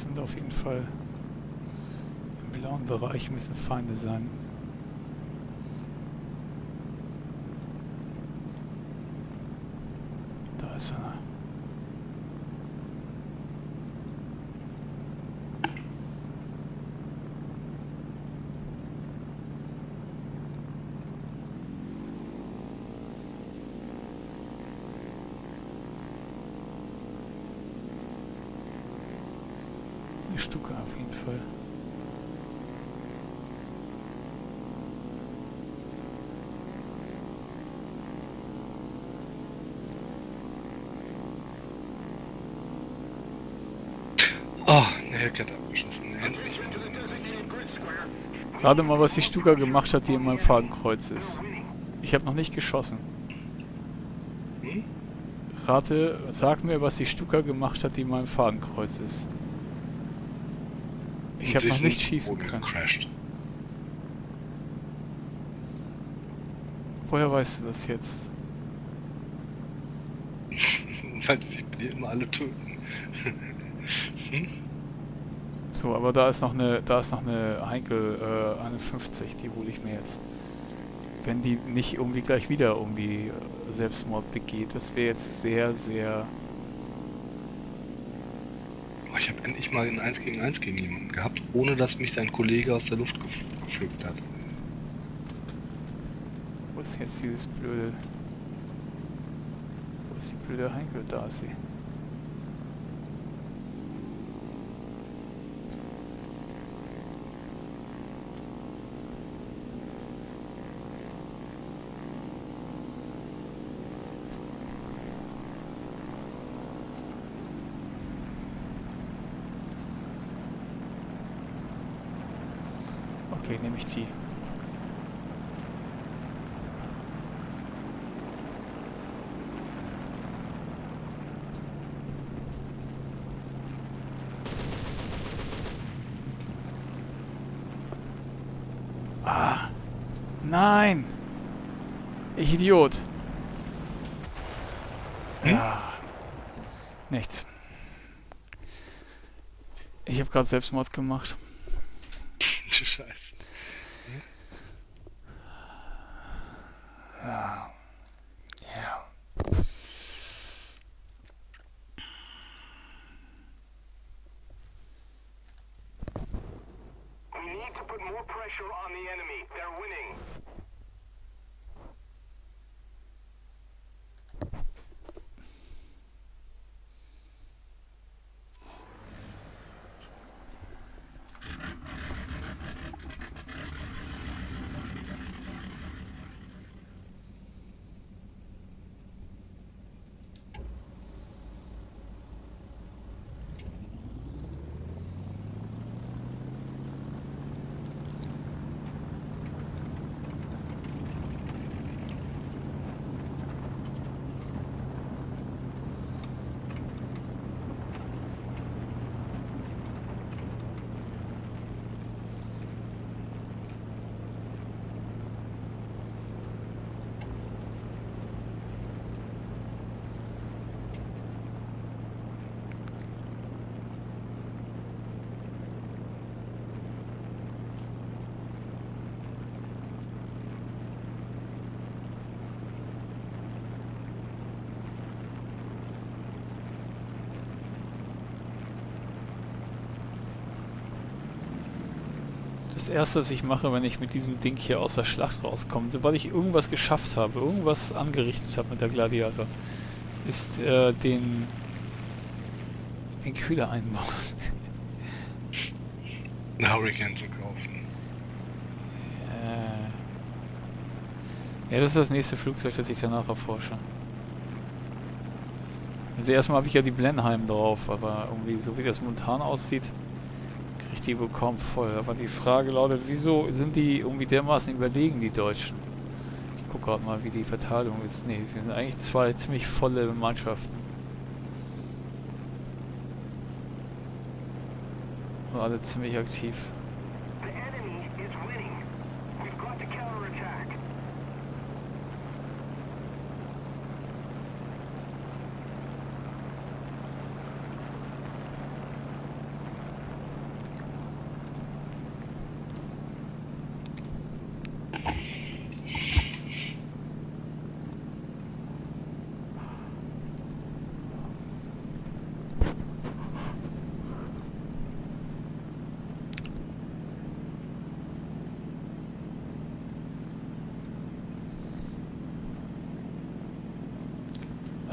Sind auf jeden Fall im blauen Bereich müssen Feinde sein. Da ist einer. Das ist eine Stuka auf jeden Fall. Hat abgeschossen. Endlich. Gerade mal, was die Stuka gemacht hat, die in meinem Fadenkreuz ist. Ich habe noch nicht geschossen. Hm? Rate, sag mir, was die Stuka gemacht hat, die in meinem Fadenkreuz ist. Ich habe noch nicht schießen können. gecrashed. Woher weißt du das jetzt? Weil sie immer alle töten. hm? So, aber da ist noch eine, da ist noch eine Heinkel äh, 51, die hole ich mir jetzt. Wenn die nicht irgendwie gleich wieder irgendwie äh, Selbstmord begeht, das wäre jetzt sehr, sehr. Oh, ich habe endlich mal ein 1 gegen 1 gegen jemanden gehabt, ohne dass mich sein Kollege aus der Luft gepflückt hat. Wo ist jetzt dieses blöde. Wo ist die blöde Heinkel? Da ist sie. Okay, nehme ich die. Ah. Nein. Ich Idiot. Hm? Ja. Nichts. Ich habe gerade Selbstmord gemacht. Scheiße. Ja. Ja. We need to put more pressure on the enemy. They're winning. Das erste, was ich mache, wenn ich mit diesem Ding hier aus der Schlacht rauskomme, sobald ich irgendwas geschafft habe, irgendwas angerichtet habe mit der Gladiator, ist äh, den, den Kühler einbauen. Ein Hurricane zu kaufen. Äh, ja, das ist das nächste Flugzeug, das ich danach erforsche. Also erstmal habe ich ja die Blenheim drauf, aber irgendwie so wie das momentan aussieht, ich die kaum voll. Aber die Frage lautet, wieso sind die irgendwie dermaßen überlegen, die Deutschen? Ich gucke gerade mal, wie die Verteilung ist. Nee, wir sind eigentlich zwei ziemlich volle Mannschaften. Und alle ziemlich aktiv.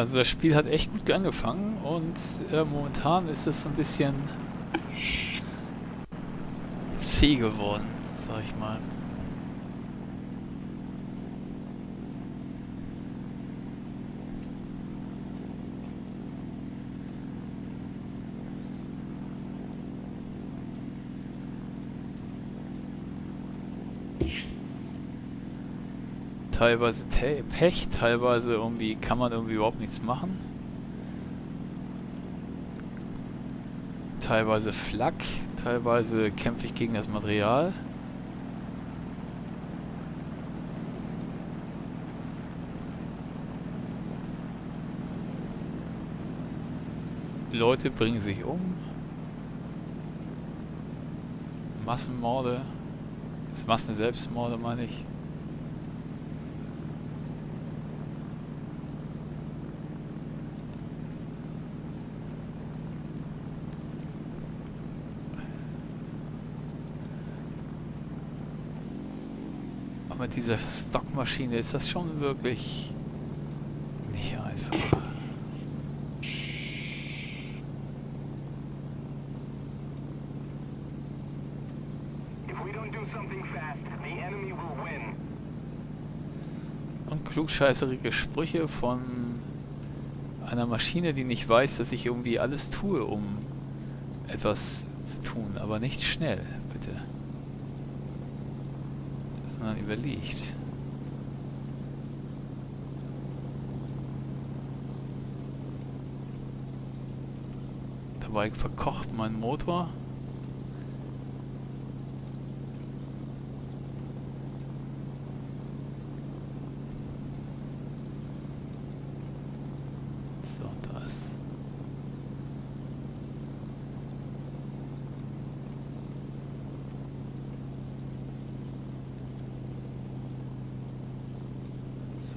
Also das Spiel hat echt gut angefangen und äh, momentan ist es so ein bisschen zäh geworden, sag ich mal. Teilweise Te Pech, teilweise irgendwie kann man irgendwie überhaupt nichts machen. Teilweise Flak, teilweise kämpfe ich gegen das Material. Leute bringen sich um. Massenmorde. Massen-Selbstmorde meine ich. Mit dieser Stockmaschine ist das schon wirklich nicht einfach. Und klugscheißerige Sprüche von einer Maschine, die nicht weiß, dass ich irgendwie alles tue, um etwas zu tun, aber nicht schnell, bitte sondern überlegt. Dabei verkocht mein Motor.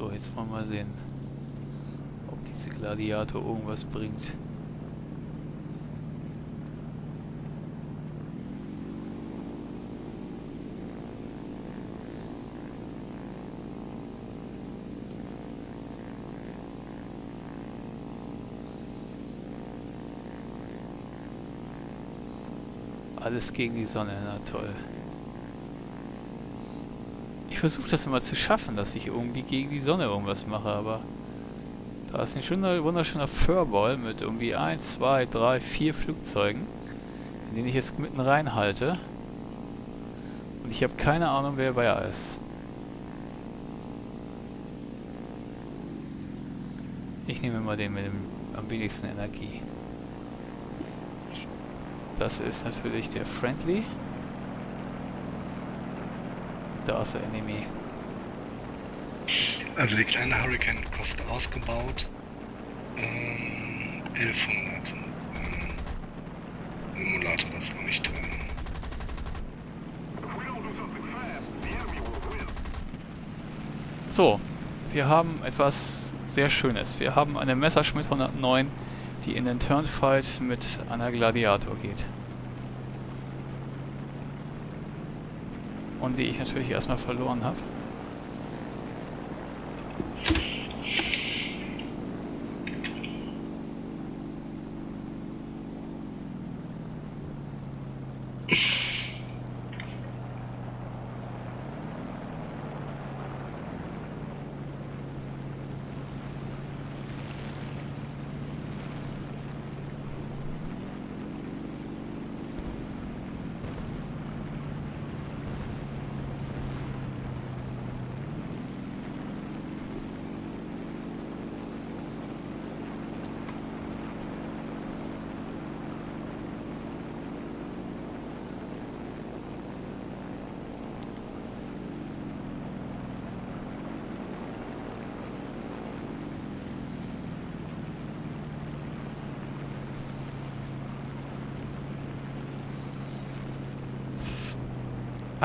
So, jetzt wollen wir mal sehen, ob diese Gladiator irgendwas bringt. Alles gegen die Sonne, na toll versuche das immer zu schaffen, dass ich irgendwie gegen die Sonne irgendwas mache, aber da ist ein schöner, wunderschöner Furball mit irgendwie 1, 2, 3, 4 Flugzeugen, in denen ich jetzt mitten reinhalte. Und ich habe keine Ahnung, wer wer ist. Ich nehme mal den mit dem am wenigsten Energie. Das ist natürlich der Friendly. Da ist der Enemy. Also die kleine Hurricane kostet ausgebaut ähm, 1100. Ähm, Emulator das noch nicht drin. So, wir haben etwas sehr Schönes. Wir haben eine Messerschmitt 109, die in den Turnfight mit einer Gladiator geht. und die ich natürlich erstmal verloren habe.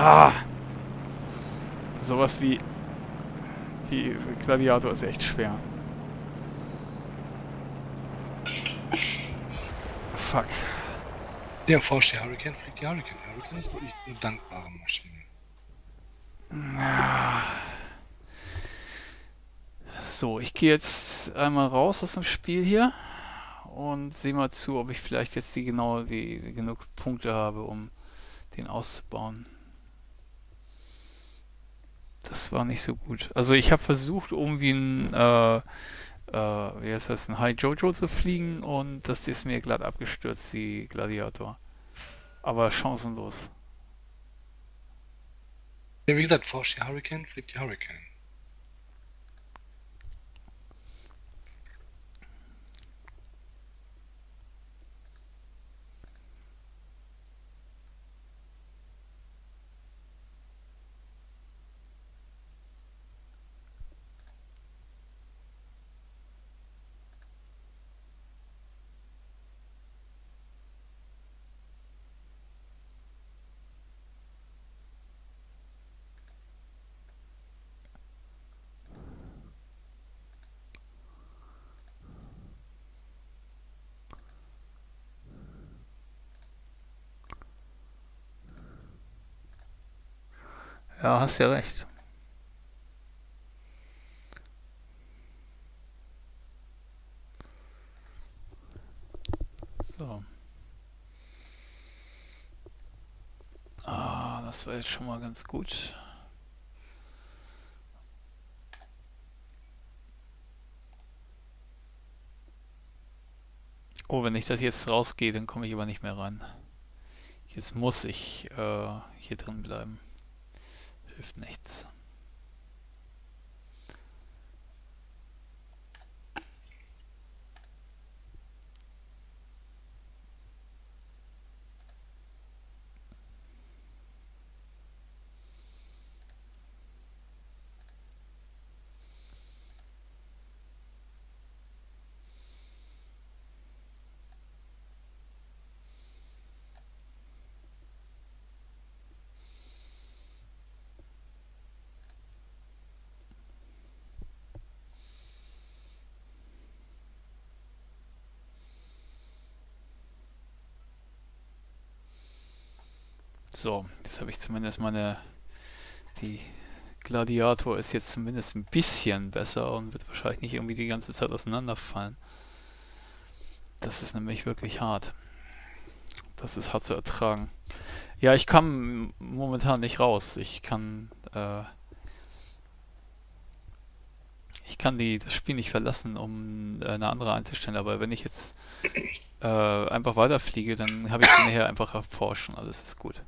Ah! Sowas wie... Die Gladiator ist echt schwer. Fuck. Der forscht die Hurricane, fliegt die Hurricane. Hurricane ist wirklich eine dankbare Maschine. So, ich gehe jetzt einmal raus aus dem Spiel hier und sehe mal zu, ob ich vielleicht jetzt die genau die, die genug Punkte habe, um den auszubauen. Das war nicht so gut. Also ich habe versucht, irgendwie ein, äh, äh, wie heißt das, ein High Jojo zu fliegen und das ist mir glatt abgestürzt, die Gladiator. Aber chancenlos. Ja, wie gesagt, forscht die Hurricane, fliegt die Hurricane. Ja, hast ja recht. So. Ah, das war jetzt schon mal ganz gut. Oh, wenn ich das jetzt rausgehe, dann komme ich aber nicht mehr ran. Jetzt muss ich äh, hier drin bleiben. Hilft nichts. So, jetzt habe ich zumindest meine... Die Gladiator ist jetzt zumindest ein bisschen besser und wird wahrscheinlich nicht irgendwie die ganze Zeit auseinanderfallen. Das ist nämlich wirklich hart. Das ist hart zu ertragen. Ja, ich kann momentan nicht raus. Ich kann... Äh, ich kann die, das Spiel nicht verlassen, um eine andere einzustellen, aber wenn ich jetzt äh, einfach weiterfliege, dann habe ich sie nachher einfach erforscht und alles ist gut.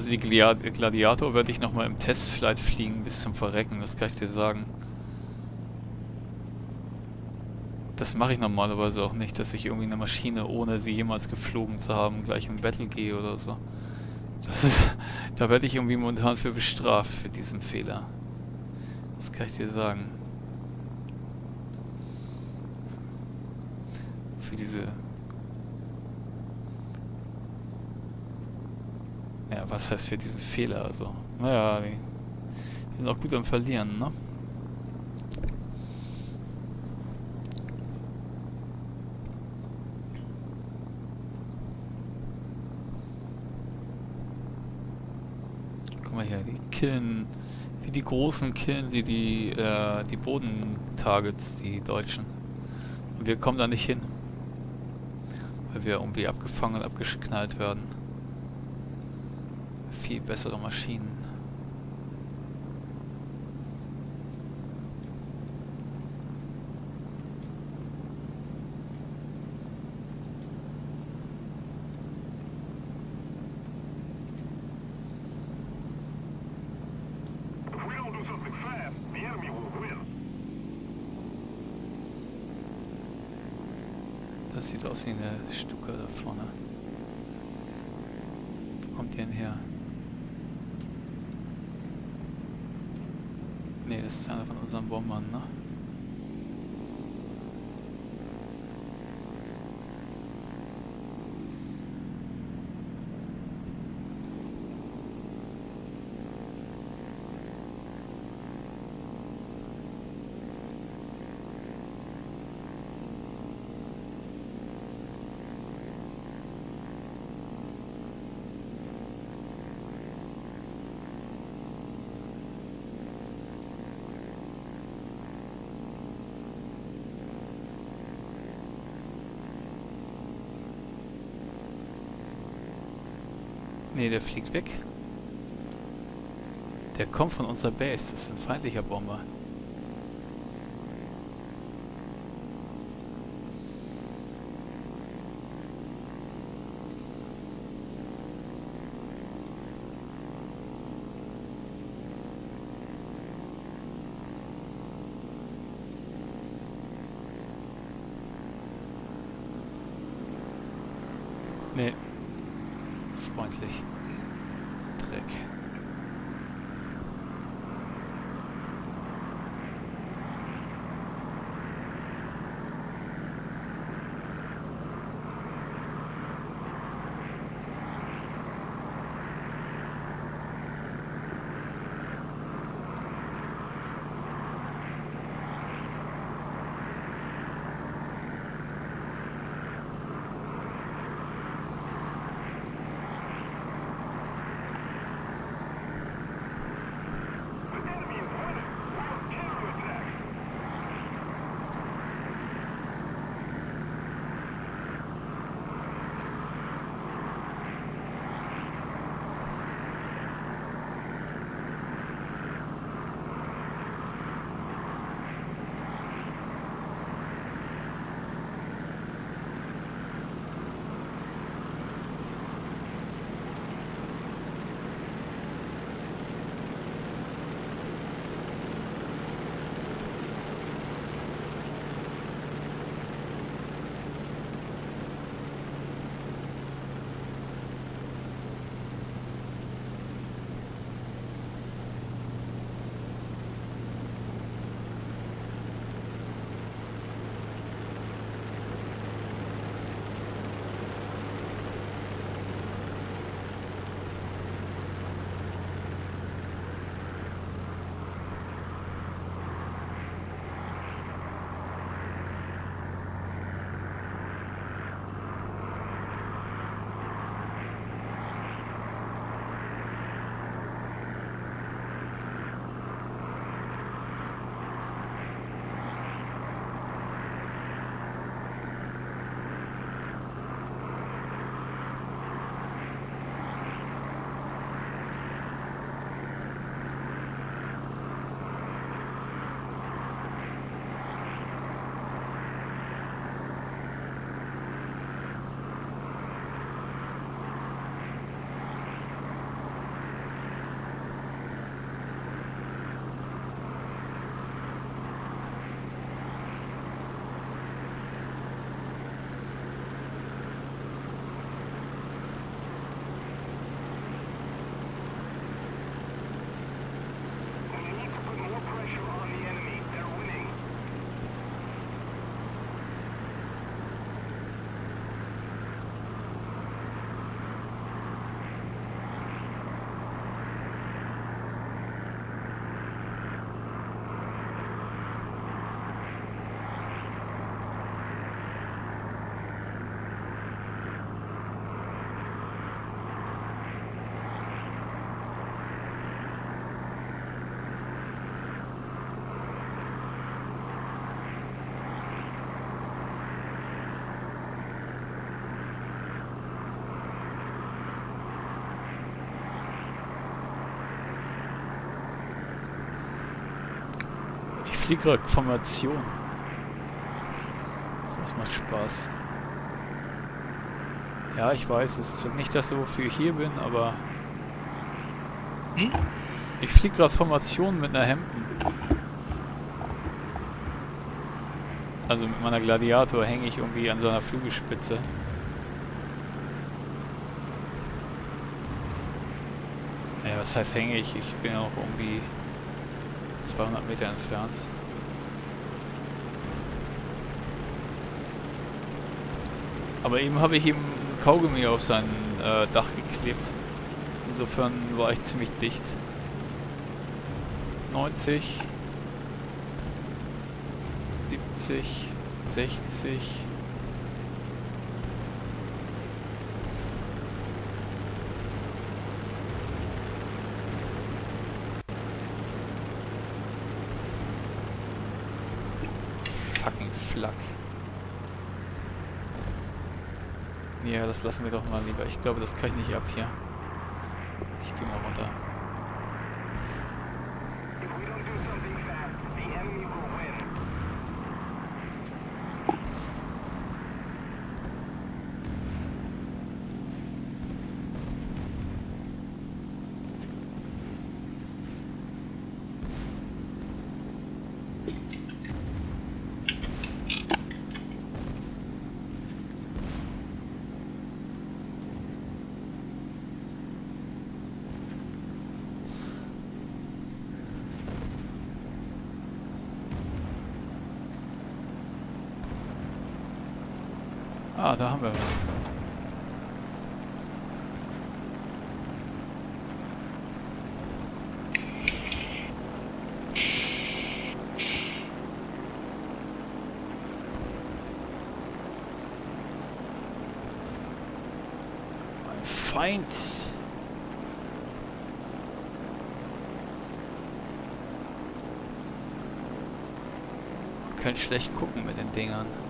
Also die Gladiator werde ich nochmal im Testflight fliegen bis zum Verrecken, das kann ich dir sagen. Das mache ich normalerweise auch nicht, dass ich irgendwie eine Maschine, ohne sie jemals geflogen zu haben, gleich in Battle gehe oder so. Ist, da werde ich irgendwie momentan für bestraft, für diesen Fehler. Das kann ich dir sagen. Für diese... Ja, was heißt für diesen Fehler? Also, naja, die, die sind auch gut am Verlieren, ne? killen, wie die Großen killen sie die, äh, die Bodentargets, die Deutschen. Und wir kommen da nicht hin. Weil wir irgendwie abgefangen abgeknallt werden viel bessere Maschinen. Das sieht aus wie eine Stuka da vorne. Wo kommt die denn her? Ne, das ist einer von unseren Bombern, ne? Der fliegt weg. Der kommt von unserer Base. Das ist ein feindlicher Bomber. Ich fliege gerade Formation. Sowas macht Spaß. Ja, ich weiß, es ist nicht das, wofür ich hier bin, aber Hm? ich fliege gerade Formation mit einer Hemden. Also mit meiner Gladiator hänge ich irgendwie an so einer Flügelspitze. Ja, was heißt hänge ich? Ich bin auch irgendwie 200 Meter entfernt. Aber eben habe ich ihm ein Kaugummi auf sein äh, Dach geklebt. Insofern war ich ziemlich dicht. 90 70 60 Fucking Flak. Ja, das lassen wir doch mal lieber. Ich glaube, das kann ich nicht ab hier. Ich gehe mal runter. Da haben wir was. Ein Feind. Kann schlecht gucken mit den Dingern.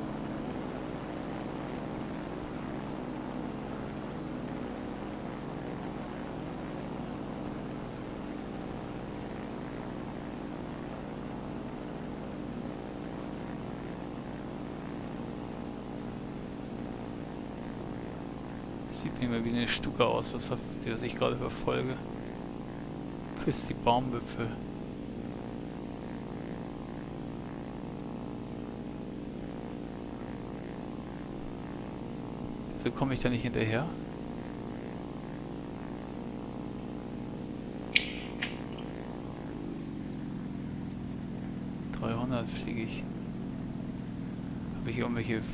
Sieht mir immer wie eine Stuka aus, was ich gerade verfolge. Küsst die Baumwipfel. Wieso komme ich da nicht hinterher? Dreihundert fliege ich. Habe ich irgendwelche F-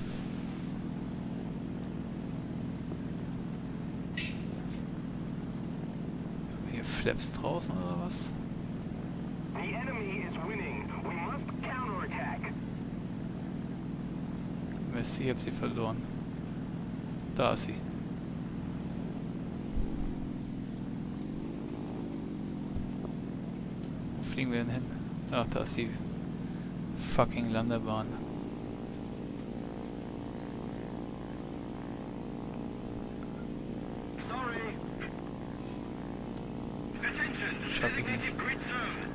Hier Flaps draußen oder was? The enemy is winning. We must counterattack. Mist, ich hab sie verloren. Da ist sie. Wo fliegen wir denn hin? Ach, da ist die fucking Landebahn. Sorry. Attention. Schaff ich nicht. Designated grid zone.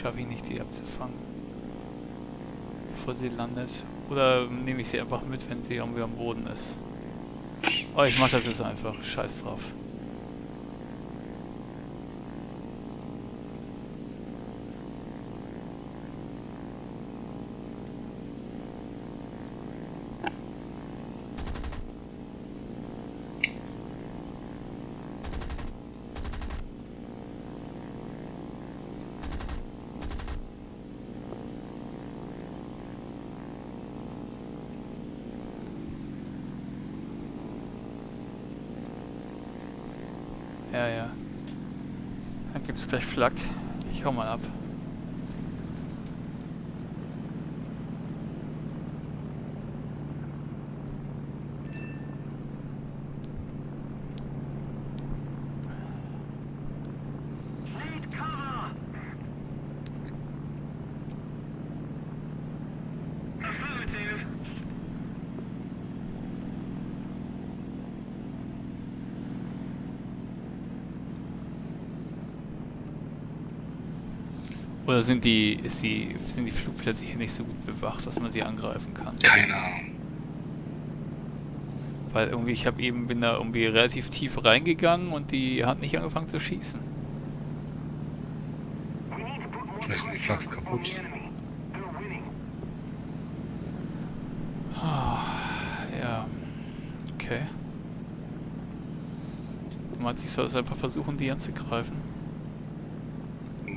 Schaffe ich nicht, die abzufangen. Bevor sie landet. Oder nehme ich sie einfach mit, wenn sie irgendwie am Boden ist. Oh, ich mach das jetzt einfach. Scheiß drauf. Ja, ja. Dann gibt's gleich Flak. Ich hau mal ab. Oder sind die, ist die, sind die Flugplätze hier nicht so gut bewacht, dass man sie angreifen kann? Keine Ahnung. Weil irgendwie, ich habe eben, bin da irgendwie relativ tief reingegangen und die hat nicht angefangen zu schießen. Vielleicht sind die Flachs kaputt. Oh, ja. Okay. Du meinst, ich soll es einfach versuchen, die anzugreifen?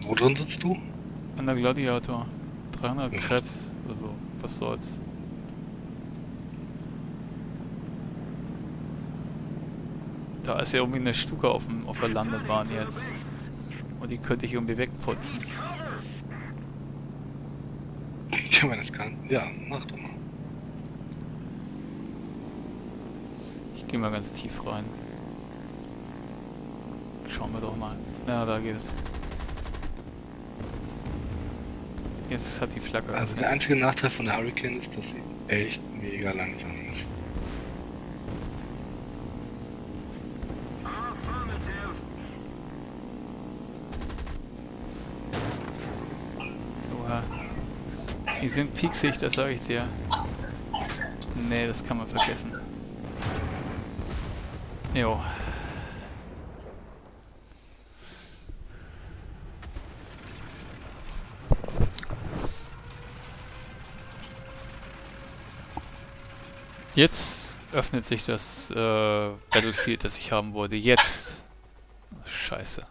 Wo drin sitzt du? An der Gladiator. 300 Ja. Kretz, also was soll's. Da ist ja irgendwie eine Stuke auf, dem, auf der Landebahn jetzt. Und die könnte ich irgendwie wegputzen. Ich meine, das kann. Ja, mach doch mal. Ich gehe mal ganz tief rein. Schauen wir doch mal. Ja, da geht es. Jetzt hat die Flagge Also der einzige Nachteil von der Hurricane ist, dass sie echt mega langsam ist. Oha. Die sind pieksig, das sage ich dir. Nee, das kann man vergessen. Jo. Jetzt öffnet sich das äh, Battlefield, das ich haben wollte. Jetzt. Scheiße.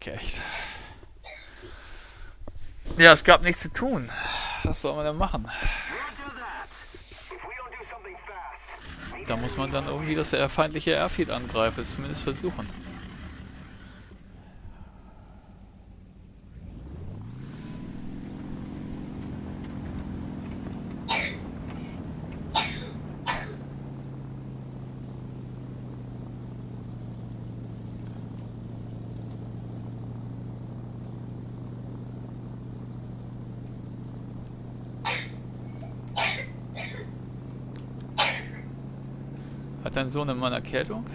Dreck, echt. Ja, es gab nichts zu tun. Was soll man denn machen? Da muss man dann irgendwie das äh, feindliche Airfield angreifen, zumindest versuchen. Immer eine Erkältung?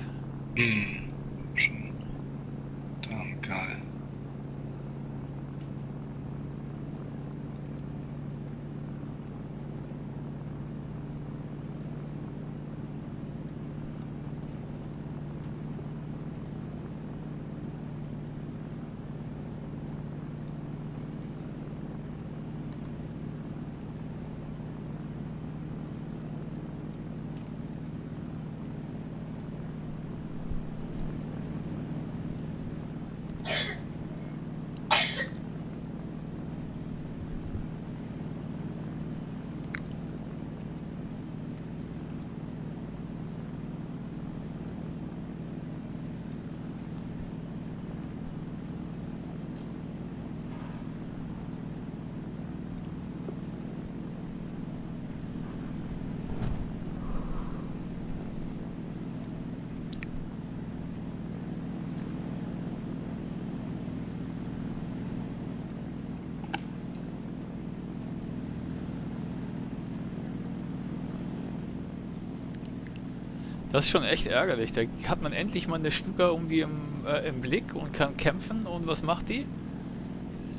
Das ist schon echt ärgerlich. Da hat man endlich mal eine Stuka irgendwie im, äh, im Blick und kann kämpfen. Und was macht die?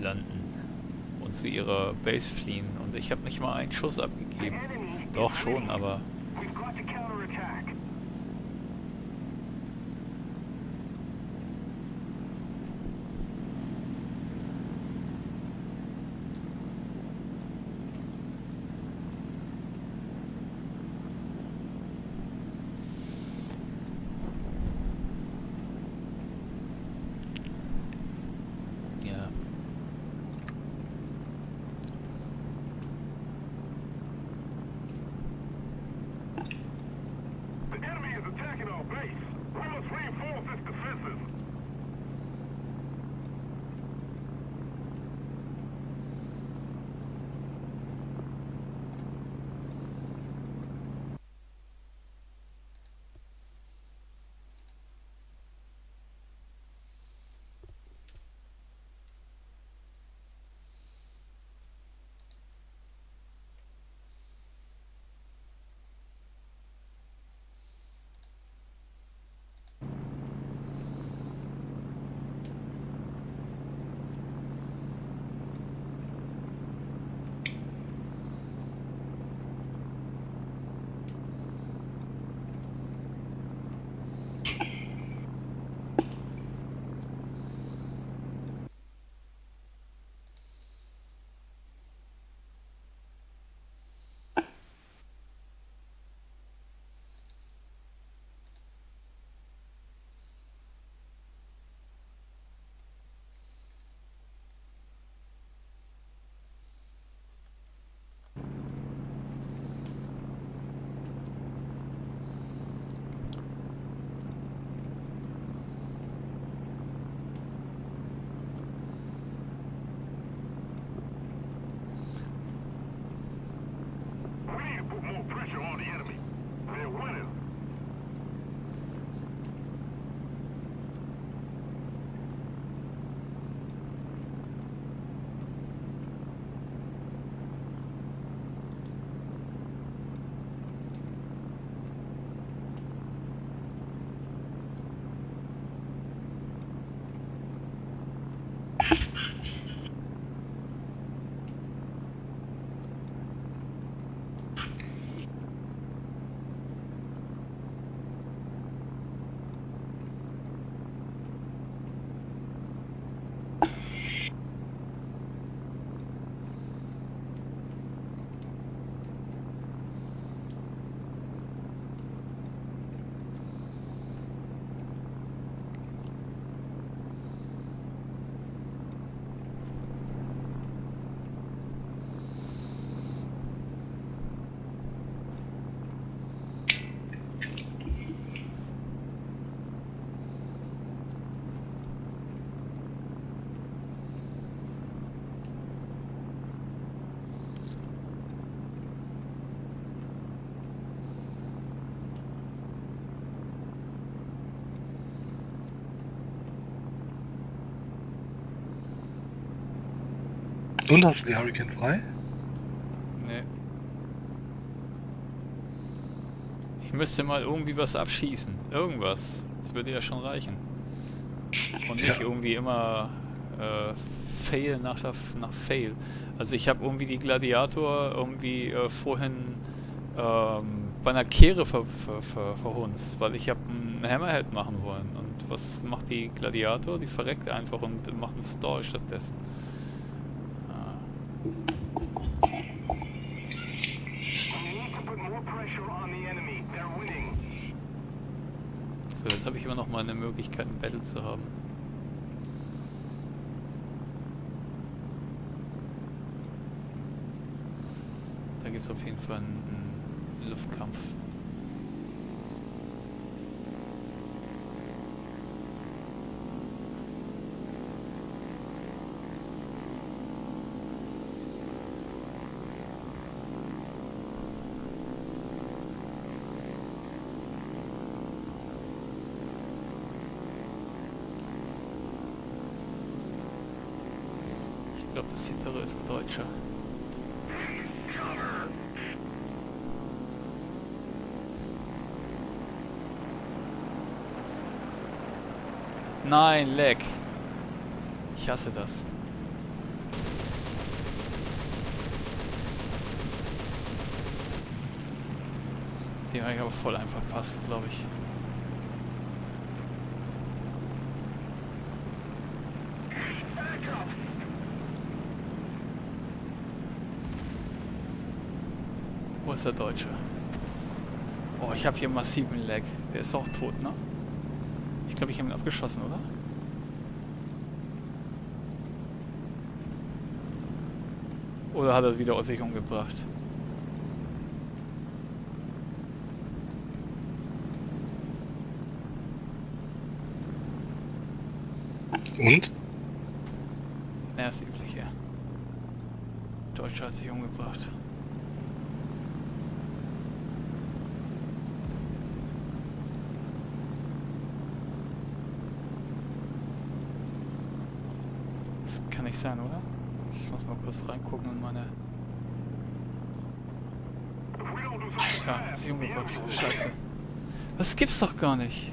Landen. Und zu ihrer Base fliehen. Und ich habe nicht mal einen Schuss abgegeben. Doch schon, aber Und hast du die Hurricane frei? Nee. Ich müsste mal irgendwie was abschießen. Irgendwas. Das würde ja schon reichen. Und nicht Ja. irgendwie immer äh, Fail nach, nach Fail. Also ich habe irgendwie die Gladiator irgendwie äh, vorhin ähm, bei einer Kehre ver, ver, ver, verhunzt, weil ich habe einen Hammerhead machen wollen. Und was macht die Gladiator? Die verreckt einfach und macht einen Stall stattdessen. So, jetzt habe ich immer noch mal eine Möglichkeit, ein Battle zu haben. Da gibt es auf jeden Fall einen, Luftkampf. Ich glaube, das hintere ist ein Deutscher. Nein, leck. Ich hasse das. Den habe ich aber voll einfach passt, glaube ich. Der Deutsche? Oh, ich habe hier massiven Lag. Der ist auch tot, ne? Ich glaube, ich habe ihn abgeschossen, oder? Oder hat er es wieder aus sich umgebracht? Und? Na, das übliche. Deutscher hat sich umgebracht. Das kann nicht sein, oder? Ich muss mal kurz reingucken in meine... If we Ja, hat sich umgebracht. Scheiße. Das gibt's doch gar nicht.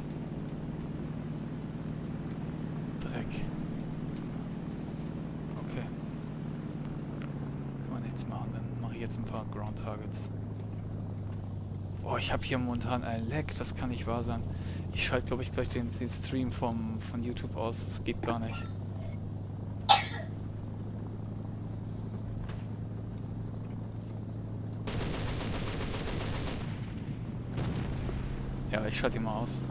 Dreck. Okay. Kann man nichts machen, dann mache ich jetzt ein paar Ground Targets. Oh, ich habe hier momentan ein Lag, das kann nicht wahr sein. Ich schalte, glaube ich, gleich den, den Stream vom, von YouTube aus, das geht gar nicht. Ja, ich schalte ihn mal aus.